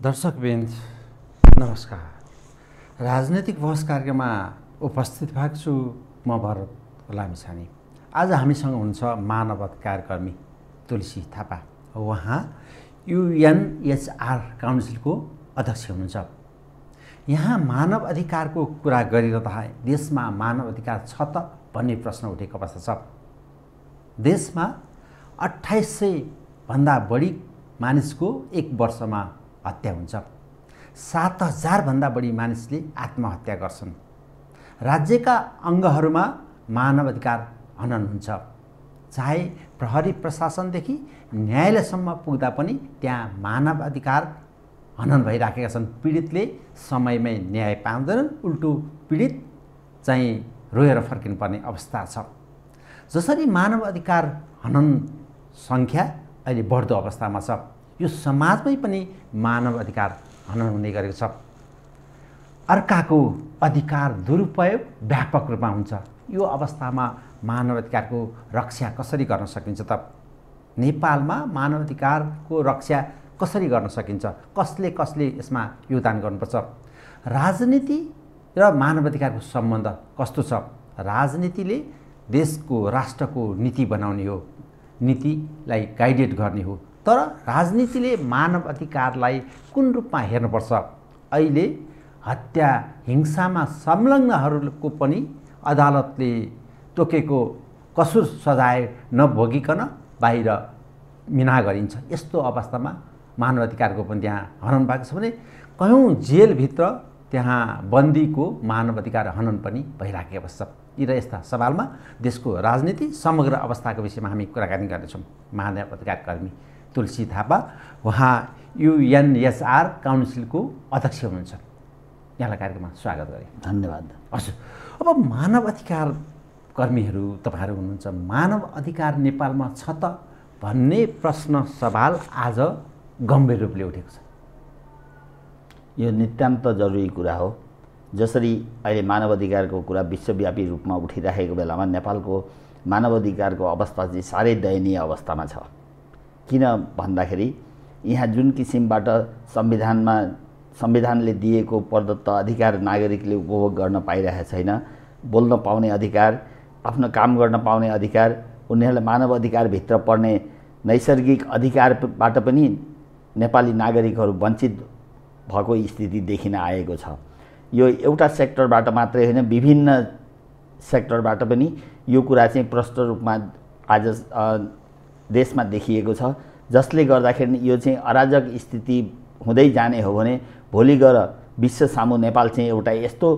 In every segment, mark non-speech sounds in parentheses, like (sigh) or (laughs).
दर्शकबिन्द नमस्कार। राजनैतिक बहस कार्यक्रममा उपस्थित भएको छु म भरत लामिछाने। आज हामीसँग हुनुहुन्छ मानव कर्मी तुलसी थापा। उहाँ युएनएचआर काउन्सिलको अध्यक्ष हुनुहुन्छ। यहाँ मानव अधिकारको कुरा गरिरहँदा देशमा मानव अधिकार छ त भन्ने प्रश्न उठेको अवस्था छ। देशमा अठाइस सयभन्दा बढी मानिसको एक वर्षमा हत्या हुन्छ। सात हजारभन्दा बढी मानिसले आत्महत्या गर्छन्। राज्यका अङ्गहरूमा मानव अधिकार हनन हुन्छ। चाहे प्रहरी प्रशासनदेखि न्यायालयसम्म पुग्दा पनि त्यहाँ मानव अधिकार हनन भइराखेका छन्। पीडितले समयमै न्याय पाउँदैनन् उल्टो पीडित चाहिँ रोएर फर्किनुपर्ने अवस्था छ। जसरी मानव अधिकार हनन सङ्ख्या अहिले बढ्दो अवस्थामा छ। यो समाजमै पनि मानव अधिकार हनन हुने गरेको छ। अर्काको अधिकार दुरुपयोग व्यापक रूपमा हुन्छ। यो अवस्थामा मानव अधिकारको रक्षा कसरी गर्न सकिन्छ त? नेपालमा मानव अधिकारको रक्षा कसरी गर्न सकिन्छ? कसले कसले यसमा योगदान गर्नुपर्छ? राजनीति र मानव अधिकारको सम्बन्ध कस्तो छ? राजनीतिले देशको राष्ट्रको नीति बनाउने हो। नीतिलाई गाइडेड गर्ने हो। तर राजनीतिले मानव अधिकारलाई कुन रूपमा हेर्नुपर्छ? अहिले हत्या हिंसामा संलग्नहरूको पनि अदालतले तोकेको कसुर सजाय नभोगिकन बाहिर मिना गरिन्छ। यस्तो अवस्थामा मानव अधिकारको पनि त्यहाँ हनन भएको छ भने कयौँ जेलभित्र त्यहाँ बन्दीको मानव अधिकार हनन पनि भइराखेको अवस्था यी र यस्ता सवालमा देशको राजनीति समग्र अवस्थाको विषयमा हामी कुराकानी गर्नेछौँ। मानव अधिकार कर्मी तुलसी थापा उहाँ युएनएसआर काउन्सिलको अध्यक्ष हुनुहुन्छ। यहाँलाई कार्यक्रममा स्वागत गरेँ। धन्यवाद। हजुर। अब मानव अधिकार कर्मीहरू तपाईँहरू हुनुहुन्छ। मानव अधिकार नेपालमा छ त भन्ने प्रश्न सवाल आज गम्भीर रूपले उठेको छ। यो नितान्त जरुरी कुरा हो। जसरी अहिले मानव अधिकारको कुरा विश्वव्यापी रूपमा उठिराखेको बेलामा नेपालको मानव अधिकारको अवस्था चाहिँ साह्रै दयनीय अवस्थामा छ। किन भन्दाखेरि यहाँ जुन किसिमबाट संविधानमा संविधानले दिएको प्रदत्त अधिकार नागरिकले उपभोग गर्न पाइरहेको छैन बोल्न पाउने अधिकार आफ्नो काम गर्न पाउने अधिकार उनीहरूलाई मानव अधिकारभित्र पर्ने नैसर्गिक अधिकारबाट पनि नेपाली नागरिकहरू वञ्चित भएको स्थिति देखिन आएको छ। यो एउटा सेक्टरबाट मात्रै होइन विभिन्न सेक्टरबाट पनि यो कुरा चाहिँ प्रष्ट रूपमा आज देशमा देखिएको छ। जसले गर्दाखेरि यो चाहिँ अराजक स्थिति हुँदै जाने हो भने भोलि गएर विश्व सामु नेपाल चाहिँ एउटा यस्तो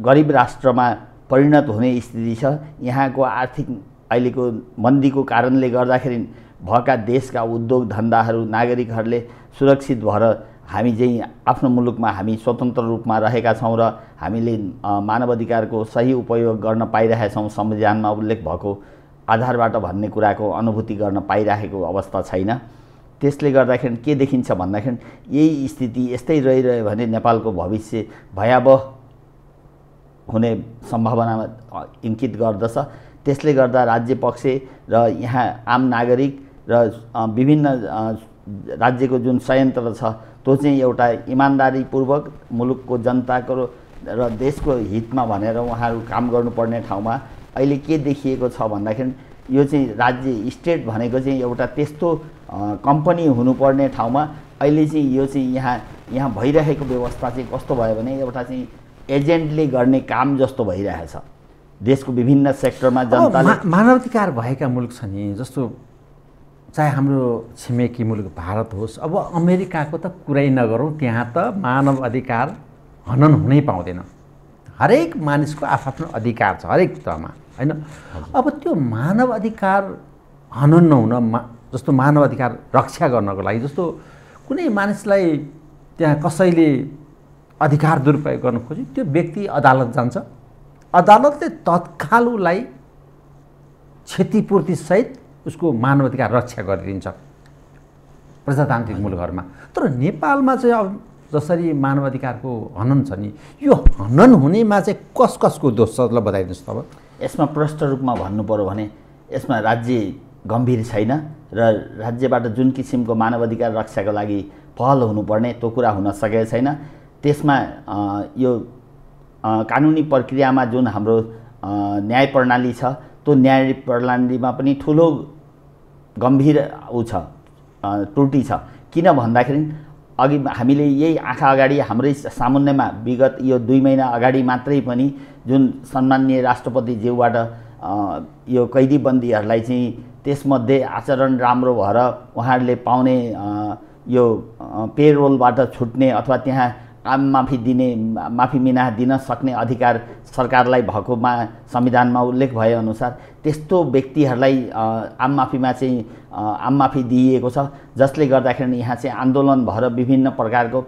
गरिब राष्ट्रमा परिणत हुने स्थिति छ। यहाँको आर्थिक अहिलेको मन्दीको कारणले गर्दाखेरि भएका देशका उद्योग धन्दाहरू नागरिकहरूले सुरक्षित भएर हामी चाहिँ आफ्नो मुलुकमा हामी स्वतन्त्र रूपमा रहेका छौँ र हामीले मानव अधिकारको सही उपयोग गर्न पाइरहेका छौँ संविधानमा उल्लेख भएको आधारबाट भन्ने कुराको अनुभूति गर्न पाइरहेको अवस्था छैन। त्यसले गर्दाखेरि के देखिन्छ भन्दाखेरि यही स्थिति यस्तै रहिरह्यो भने नेपालको भविष्य भयावह हुने सम्भावना इङ्कित गर्दछ। त्यसले गर्दा राज्य पक्ष र यहाँ आम नागरिक र विभिन्न राज्यको जुन संयन्त्र छ त्यो चाहिँ एउटा इमान्दारीपूर्वक मुलुकको जनताको र देशको हितमा भनेर उहाँहरू काम गर्नुपर्ने ठाउँमा अहिले के देखिएको छ भन्दाखेरि यो चाहिँ राज्य स्टेट भनेको चाहिँ एउटा त्यस्तो कम्पनी हुनुपर्ने ठाउँमा अहिले चाहिँ यो चाहिँ यहाँ यहाँ भइरहेको व्यवस्था चाहिँ कस्तो भयो भने एउटा चाहिँ एजेन्टले गर्ने काम जस्तो भइरहेछ। देशको विभिन्न सेक्टरमा जनताले मानवाधिकार भएका मुलुक छ नि जस्तो चाहे हाम्रो छिमेकी मुलुक भारत होस् अब अमेरिकाको त कुरै नगरौँ त्यहाँ त मानव अधिकार हनन हुनै पाउँदैन। हरेक मानिसको आफ्नो अधिकार छ हरेक तहमा होइन? अब त्यो मानव अधिकार हनन नहुन मा जस्तो मानव अधिकार रक्षा गर्नको लागि जस्तो कुनै मानिसलाई त्यहाँ कसैले अधिकार दुरुपयोग गर्न खोज्यो त्यो व्यक्ति अदालत जान्छ। अदालतले तत्काल उसलाई क्षतिपूर्तिसहित उसको मानव अधिकार रक्षा गरिदिन्छ। प्रजातान्त्रिक मुलुकहरूमा तर नेपालमा चाहिँ अब जसरी मानव अधिकारको हनन छ नि यो हनन हुनेमा चाहिँ कस कसको दोष छ ल बताइदिनुहोस् अब यसमा प्रष्ट रूपमा भन्नु पऱ्यो भने यसमा राज्य गम्भीर छैन र राज्यबाट जुन किसिमको मानव अधिकार रक्षाको लागि पहल हुनुपर्ने त्यो कुरा हुन सकेको छैन। त्यसमा यो कानुनी प्रक्रियामा जुन हाम्रो न्याय प्रणाली छ त्यो न्याय प्रणालीमा पनि ठुलो गम्भीर ऊ छ त्रुटि छ। किन भन्दाखेरि अघि हामीले यही आँखा अगाडि हाम्रै सामुन्यमा विगत यो दुई महिना अगाडि मात्रै पनि जुन सन्माननीय राष्ट्रपतिज्यूबाट यो कैदीबन्दीहरूलाई चाहिँ त्यसमध्ये आचरण राम्रो भएर उहाँहरूले पाउने यो पेरोलबाट छुट्ने अथवा त्यहाँ माफी दिने माफी मिना दिन सक्ने अधिकार सरकारलाई भएकोमा संविधानमा उल्लेख भएअनुसार त्यस्तो व्यक्तिहरूलाई आम माफीमा चाहिँ आम माफी दिइएको छ जसले गर्दाखेरि यहाँ चाहिँ आन्दोलन भएर विभिन्न प्रकारको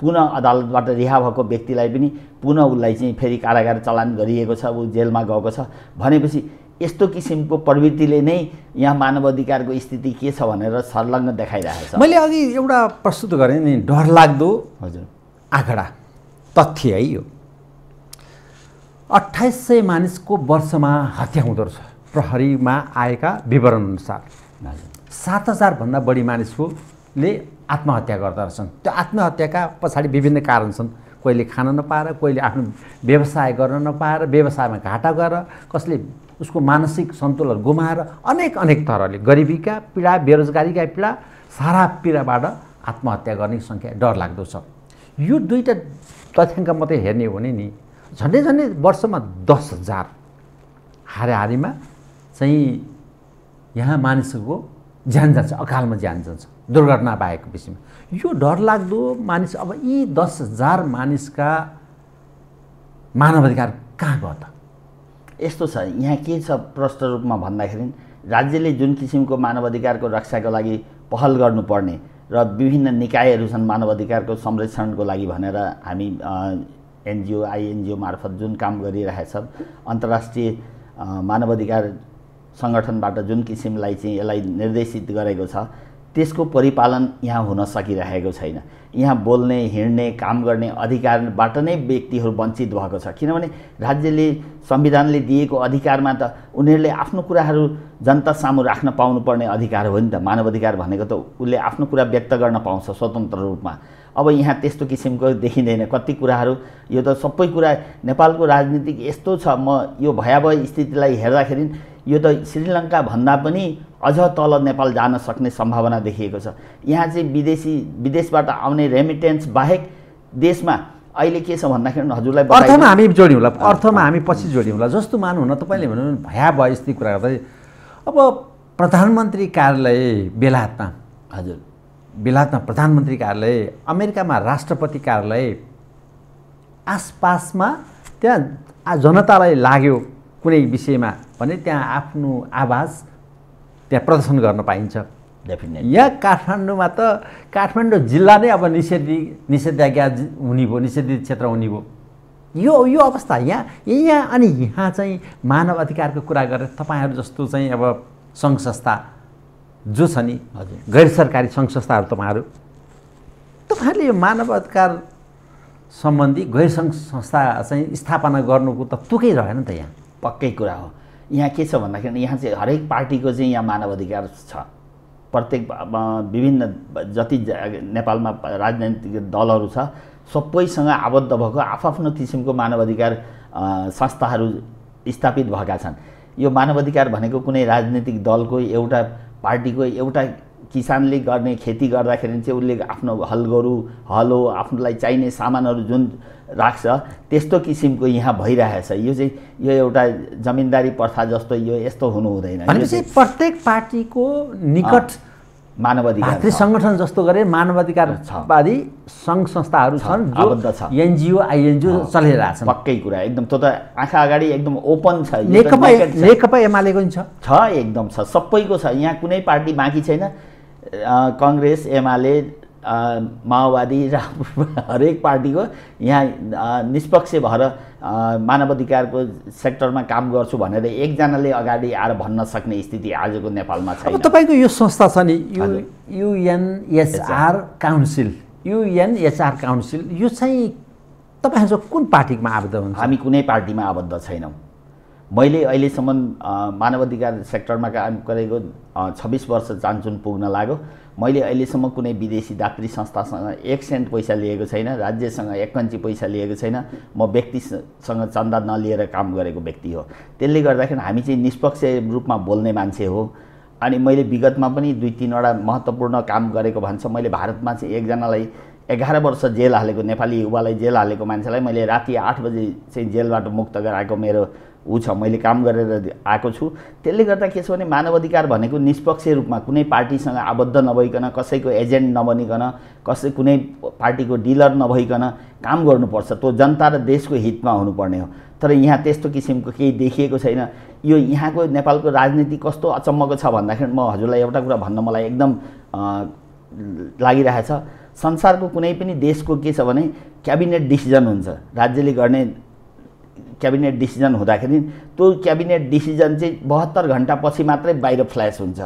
पुनः अदालतबाट रिहा भएको व्यक्तिलाई पनि पुनः उसलाई चाहिँ फेरि कारागार चलान गरिएको छ ऊ जेलमा गएको छ। भनेपछि यस्तो किसिमको प्रवृत्तिले नै यहाँ मानव अधिकारको स्थिति के छ भनेर संलग्न देखाइरहेको छ मैले अघि एउटा प्रस्तुत गरेँ नि डरलाग्दो हजुर। आँकडा तथ्य है यो। अठाइस सय मानिसको वर्षमा हत्या हुँदो रहेछ। प्रहरीमा आएका विवरण अनुसार सात हजारभन्दा बढी मानिसकोले आत्महत्या गर्दो रहेछन्। त्यो आत्महत्याका पछाडि विभिन्न कारण छन्। कोहीले खान नपाएर कोहीले आफ्नो व्यवसाय गर्न नपाएर व्यवसायमा घाटा गएर कसले उसको मानसिक सन्तुलन गुमाएर अनेक अनेक तरहले गरिबीका पीडा बेरोजगारीका पीडा सारा पीडाबाट आत्महत्या गर्ने सङ्ख्या डरलाग्दो छ। यो दुईवटा तथ्याङ्क मात्रै हेर्ने हो भने नि झन्डै झन्डै वर्षमा दस हजार हारिमा चाहिँ यहाँ मानिसहरूको ज्यान जान्छ अकालमा ज्यान जान्छ दुर्घटना बाहेक विषयमा। यो डरलाग्दो मानिस अब यी दस हजार मानिसका मानवाधिकार कहाँ गयो त? यस्तो छ यहाँ के छ प्रष्ट रूपमा भन्दाखेरि राज्यले जुन किसिमको मानव अधिकारको रक्षाको लागि पहल गर्नुपर्ने र विभिन्न निकायहरू छन् मानव अधिकारको संरक्षणको लागि भनेर हामी एनजिओ आइएनजिओ मार्फत जुन काम गरिरहेछ अन्तर्राष्ट्रिय मानव अधिकार सङ्गठनबाट जुन किसिमलाई चाहिँ यसलाई निर्देशित गरेको छ त्यसको परिपालन यहाँ हुन सकिरहेको छैन। यहाँ बोल्ने हिँड्ने काम गर्ने अधिकारबाट नै व्यक्तिहरू वञ्चित भएको छ। किनभने राज्यले संविधानले दिएको अधिकारमा त उनीहरूले आफ्नो कुराहरू जनता सामु राख्न पाउनुपर्ने अधिकार हो नि त। मानव अधिकार भनेको त उसले आफ्नो कुरा व्यक्त गर्न पाउँछ स्वतन्त्र रूपमा। अब यहाँ त्यस्तो किसिमको देखिँदैन। कति कुराहरू यो त सबै कुरा नेपालको राजनीतिक यस्तो छ। म यो भयावह स्थितिलाई हेर्दाखेरि यो त श्रीलङ्का भन्दा पनि अझ तल नेपाल जान सक्ने सम्भावना देखिएको छ। यहाँ चाहिँ विदेशी विदेशबाट आउने रेमिटेन्स बाहेक देशमा अहिले के छ भन्दाखेरि हजुरलाई अर्थमा हामी जोड्यौँला अर्थमा हामी पछि जोड्यौँला जस्तो मानु न तपाईँले भन्नु भयावह स्थिति कुरा गर्दै अब प्रधानमन्त्री कार्यालय बेलायतमा हजुर। बेलायतमा प्रधानमन्त्री कार्यालय अमेरिकामा राष्ट्रपति कार्यालय आसपासमा त्यहाँ जनतालाई लाग्यो कुनै विषयमा। भने त्यहाँ आफ्नो आवाज त्यहाँ प्रदर्शन गर्न पाइन्छ। डेफिनेट यहाँ काठमाडौँमा त काठमाडौँ जिल्ला नै अब निषेधी निषेधाज्ञा हुने भयो निषेधित क्षेत्र हुने भयो। यो यो अवस्था यहाँ यहाँ अनि यहाँ चाहिँ मानव अधिकारको कुरा गरेर तपाईँहरू जस्तो चाहिँ अब सङ्घ संस्था जो छ नि हजुर। गैर सरकारी सङ्घ संस्थाहरू तपाईँहरू तपाईँहरूले यो मानव अधिकार सम्बन्धी गैर सङ्घ संस्था चाहिँ स्थापना गर्नुको त तुकै रहेन नि त यहाँ। पक्कै कुरा हो। यहाँ के छ भन्दाखेरि यहाँ चाहिँ हरेक पार्टीको चाहिँ यहाँ मानव अधिकार छ। प्रत्येक विभिन्न जति नेपालमा राजनैतिक दलहरू छ सबैसँग आबद्ध भएको आफ्नो किसिमको मानव अधिकार संस्थाहरू स्थापित भएका छन्। यो मानव अधिकार भनेको कुनै राजनीतिक दलको एउटा पार्टीको एउटा किसानले गर्ने खेती गर्दाखेरि चाहिँ उसले आफ्नो हल गोरु हलो आफ्नोलाई चाहिने सामानहरू जुन राख्छ। त्यस्तो किसिमको यहाँ भइरहेछ। यो चाहिँ यो एउटा जमिनदारी प्रथा जस्तो यो यस्तो हुनु हुँदैन। भनेपछि प्रत्येक पार्टीको निकट मानवाधिकार सङ्गठन जस्तो गरे मानवाधिकारवादी सङ्घ संस्थाहरू छन् आबद्ध छ। एनजिओ आइएनजिओ चलिरहेछन् पक्कै कुरा। एकदम त्यो त आँखा अगाडि एकदम ओपन छ। नेकपा नेकपा एमालेको छ। छ एकदम छ। सबैको छ। यहाँ कुनै पार्टी बाँकी छैन। कङ्ग्रेस एमाले माओवादी र (laughs) हरेक पार्टीको यहाँ निष्पक्ष भएर मानवाधिकारको सेक्टरमा काम गर्छु भनेर एकजनाले अगाडि आएर भन्न सक्ने स्थिति आजको नेपालमा छ तपाईँको यो संस्था छ नि U UNHR council. UNHR council यो चाहिँ तपाईँहरू कुन पार्टीमा आबद्ध हुन्छ हामी कुनै पार्टीमा आबद्ध छैनौँ। मैले अहिलेसम्म मानवाधिकार सेक्टरमा काम गरेको छब्बिस वर्ष चान्चुन पुग्न लाग्यो। मैले अहिलेसम्म कुनै विदेशी दात्री संस्थासँग एक सेन्ट पैसा लिएको छैन राज्यसँग एक कन्ची पैसा लिएको छैन म व्यक्तिसँग चन्दा नलिएर काम गरेको व्यक्ति हो। त्यसले गर्दाखेरि हामी चाहिँ निष्पक्ष रूपमा बोल्ने मान्छे हो। अनि मैले विगतमा पनि दुई तिनवटा महत्त्वपूर्ण काम गरेको भन्छ। मैले भारतमा चाहिँ एकजनालाई एघार वर्ष जेल हालेको नेपाली युवालाई जेल हालेको मान्छेलाई मैले राति आठ बजी चाहिँ जेलबाट मुक्त गराएको मेरो ऊ छ मैले काम गरेर आएको छु। त्यसले गर्दा के छ भने मानव अधिकार भनेको निष्पक्ष रूपमा कुनै पार्टीसँग आबद्ध नभइकन कसैको एजेन्ट नबनिकन कसै कुनै पार्टीको डिलर नभइकन काम गर्नुपर्छ। त्यो जनता र देशको हितमा हुनुपर्ने हो। तर यहाँ त्यस्तो किसिमको केही देखिएको छैन। यो यहाँको नेपालको राजनीति कस्तो अचम्मको छ भन्दाखेरि म हजुरलाई एउटा कुरा भन्न मलाई एकदम लागिरहेछ। संसारको कुनै पनि देशको के छ भने क्याबिनेट डिसिजन हुन्छ। राज्यले गर्ने क्याबिनेट डिसिजन हुँदाखेरि त्यो क्याबिनेट डिसिजन चाहिँ बहत्तर घन्टापछि मात्रै बाहिर फ्ल्यास हुन्छ।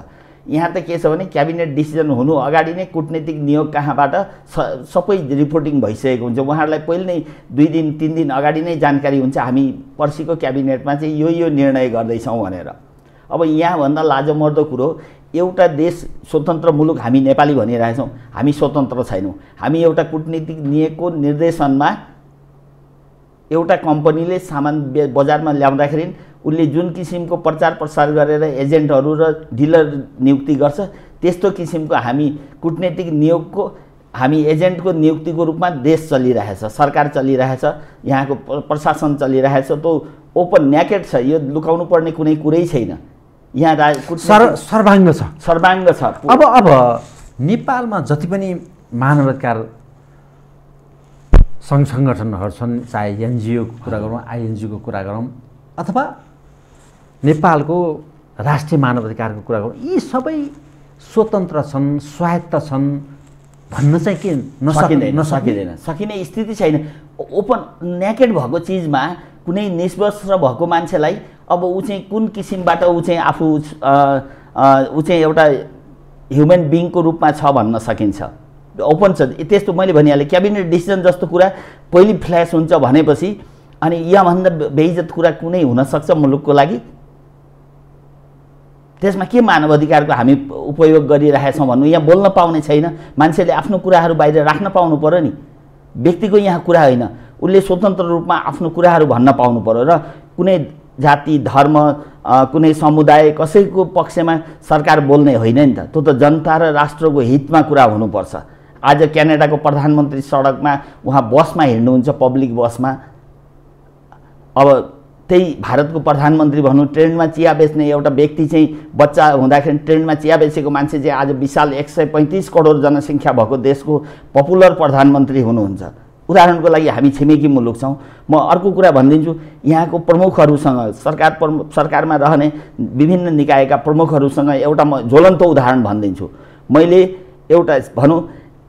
यहाँ त के छ भने क्याबिनेट डिसिजन हुनु अगाडि नै कुटनीतिक नियोग कहाँबाट स सबै रिपोर्टिङ भइसकेको हुन्छ। उहाँहरूलाई पहिले नै दुई दिन तिन दिन अगाडि नै जानकारी हुन्छ। हामी पर्सिको क्याबिनेटमा चाहिँ यो यो निर्णय गर्दैछौँ भनेर। अब यहाँभन्दा लाजमर्दो कुरो एउटा देश स्वतन्त्र मुलुक हामी नेपाली भनिरहेछौँ। हामी स्वतन्त्र छैनौँ। हामी एउटा कुटनीतिक नियमको निर्देशनमा एउटा कम्पनीले सामान बजारमा ल्याउँदाखेरि उसले जुन किसिमको प्रचार प्रसार गरेर एजेन्टहरू र डिलर नियुक्ति गर्छ त्यस्तो किसिमको हामी कुटनीतिक नियोगको हामी एजेन्टको नियुक्तिको रूपमा देश चलिरहेछ सरकार चलिरहेछ यहाँको प्रशासन चलिरहेछ त्यो ओपन न्याकेट छ यो लुकाउनु पर्ने कुनै कुरै छैन। यहाँ राज सर सर्वाङ्ग छ। सर्वाङ्ग छ। अब अब नेपालमा जति पनि मानवाधिकार सङ्घ सङ्गठनहरू छन् चाहे एनजिओको कुरा गरौँ आइएनजिओको कुरा गरौँ अथवा नेपालको राष्ट्रिय मानवाधिकारको कुरा गरौँ यी सबै स्वतन्त्र छन् स्वायत्त छन् भन्न चाहिँ के नसकिँदैन। नसकिँदैन सकिने स्थिति छैन। ओपन न्याकेड भएको चिजमा कुनै निष्वस्त्र भएको मान्छेलाई अब ऊ चाहिँ कुन किसिमबाट ऊ चाहिँ आफू ऊ चाहिँ एउटा ह्युमन बिङको रूपमा छ भन्न सकिन्छ। ओपन छ। त्यस्तो मैले भनिहालेँ क्याबिनेट डिसिजन जस्तो कुरा पहिले फ्ल्यास हुन्छ भनेपछि अनि यहाँभन्दा बेइजत कुरा कुनै हुनसक्छ मुलुकको लागि? त्यसमा के मानव अधिकारको हामी उपयोग गरिरहेछौँ भन्नु यहाँ बोल्न पाउने छैन। मान्छेले आफ्नो कुराहरू बाहिर राख्न पाउनु पऱ्यो नि। व्यक्तिको यहाँ कुरा होइन। उसले स्वतन्त्र रूपमा आफ्नो कुराहरू भन्न पाउनु पऱ्यो र कुनै जाति धर्म कुनै समुदाय कसैको पक्षमा सरकार बोल्ने होइन नि त। त्यो त जनता र राष्ट्रको हितमा कुरा हुनुपर्छ। आज क्यानाडाको प्रधानमन्त्री सडकमा उहाँ बसमा हिँड्नुहुन्छ पब्लिक बसमा। अब त्यही भारतको प्रधानमन्त्री भनौँ ट्रेनमा चिया बेच्ने एउटा व्यक्ति चाहिँ बच्चा हुँदाखेरि ट्रेनमा चिया बेचेको मान्छे चाहिँ आज विशाल एक सय पैँतिस करोड जनसङ्ख्या भएको देशको पपुलर प्रधानमन्त्री हुनुहुन्छ। उदाहरणको लागि हामी छिमेकी मुलुक छौँ। म अर्को कुरा भनिदिन्छु यहाँको प्रमुखहरूसँग सरकार प्रमुख सरकारमा रहने विभिन्न निकायका प्रमुखहरूसँग एउटा म ज्वलन्त उदाहरण भनिदिन्छु। मैले एउटा भनौँ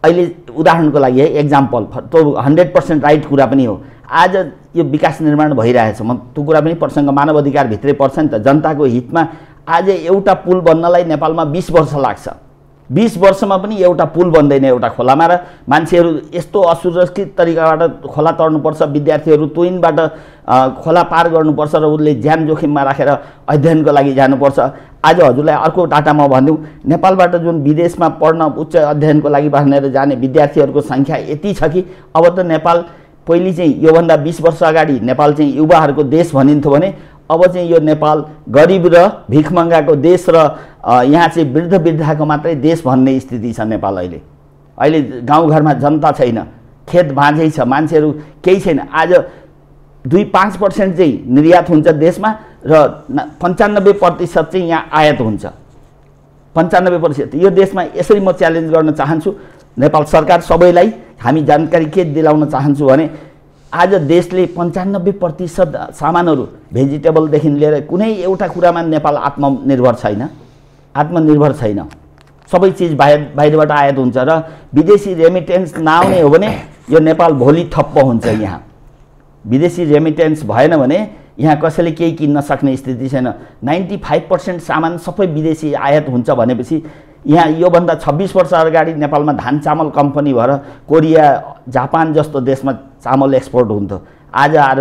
अहिले उदाहरणको लागि है एक्जाम्पल त्यो हन्ड्रेड पर्सेन्ट राइट कुरा पनि हो। आज यो विकास निर्माण भइरहेछ म त्यो कुरा पनि प्रसङ्ग मानव अधिकारभित्रै पर्छ नि त। जनताको हितमा आज एउटा पुल बन्नलाई नेपालमा बिस वर्ष लाग्छ। बिस वर्षमा पनि एउटा पुल बन्दैन एउटा खोलामा र मान्छेहरू यस्तो असुरक्षित तरिकाबाट खोला तर्नुपर्छ विद्यार्थीहरू तुइनबाट खोला पार गर्नुपर्छ र उसले ज्यान जोखिममा राखेर अध्ययनको लागि जानुपर्छ। आज हजुरलाई अर्को डाटा म भनिदिउँ। नेपालबाट जुन विदेशमा पढ्न उच्च अध्ययनको लागि भनेर जाने विद्यार्थीहरूको सङ्ख्या यति छ कि अब त नेपाल पहिले चाहिँ योभन्दा बिस वर्ष अगाडि नेपाल चाहिँ युवाहरूको देश भनिन्थ्यो भने अब चाहिँ यो नेपाल गरिब र भिखमङ्गाको देश र यहाँ चाहिँ वृद्ध वृद्धाको मात्रै देश भन्ने स्थिति छ नेपाल अहिले। अहिले गाउँघरमा जनता छैन खेत बाँझै छ मान्छेहरू केही छैन। आज दुई पाँच पर्सेन्ट चाहिँ निर्यात हुन्छ देशमा र पन्चानब्बे प्रतिशत चाहिँ यहाँ आयात हुन्छ। पन्चानब्बे प्रतिशत। यो देशमा यसरी म च्यालेन्ज गर्न चाहन्छु। नेपाल सरकार सबैलाई हामी जानकारी के दिलाउन चाहन्छु भने आज देशले पन्चानब्बे प्रतिशत सामानहरू भेजिटेबलदेखि लिएर कुनै एउटा कुरामा नेपाल आत्मनिर्भर छैन। आत्मनिर्भर छैन। सबै चिज बाहिर बाहिरबाट आयात हुन्छ र विदेशी रेमिटेन्स नआउने हो भने यो नेपाल भोलि ठप्प हुन्छ यहाँ। विदेशी रेमिटेन्स भएन भने यहाँ कसैले केही किन्न सक्ने स्थिति छैन। नाइन्टी फाइभ पर्सेन्ट सामान सबै विदेशी आयात हुन्छ भनेपछि यहाँ योभन्दा छब्बिस वर्ष अगाडि नेपालमा धान चामल कम्पनी भएर कोरिया जापान जस्तो देशमा चामल एक्सपोर्ट हुन्थ्यो आज आएर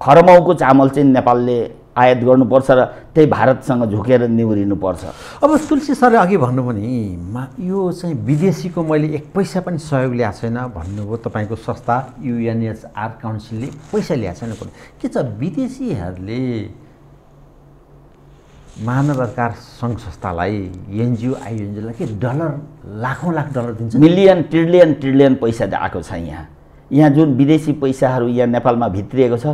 खरमाउको चामल चाहिँ नेपालले आयात गर्नुपर्छ र त्यही भारतसँग झुकेर निहुरिनुपर्छ। अब तुलसी सरले अघि भन्नुभयो नि मा यो चाहिँ विदेशीको मैले एक पैसा पनि सहयोग ल्याएको छैन भन्नुभयो तपाईँको संस्था युएनएचआर काउन्सिलले पैसा ल्याएको छैन के छ विदेशीहरूले मानव अधिकार सङ्घ संस्थालाई एनजिओ आइएनजिओलाई के डलर लाखौँ लाख डलर दिन्छ? मिलियन ट्रिलियन ट्रिलियन पैसा आएको छ यहाँ। यहाँ जुन विदेशी पैसाहरू यहाँ नेपालमा भित्रिएको छ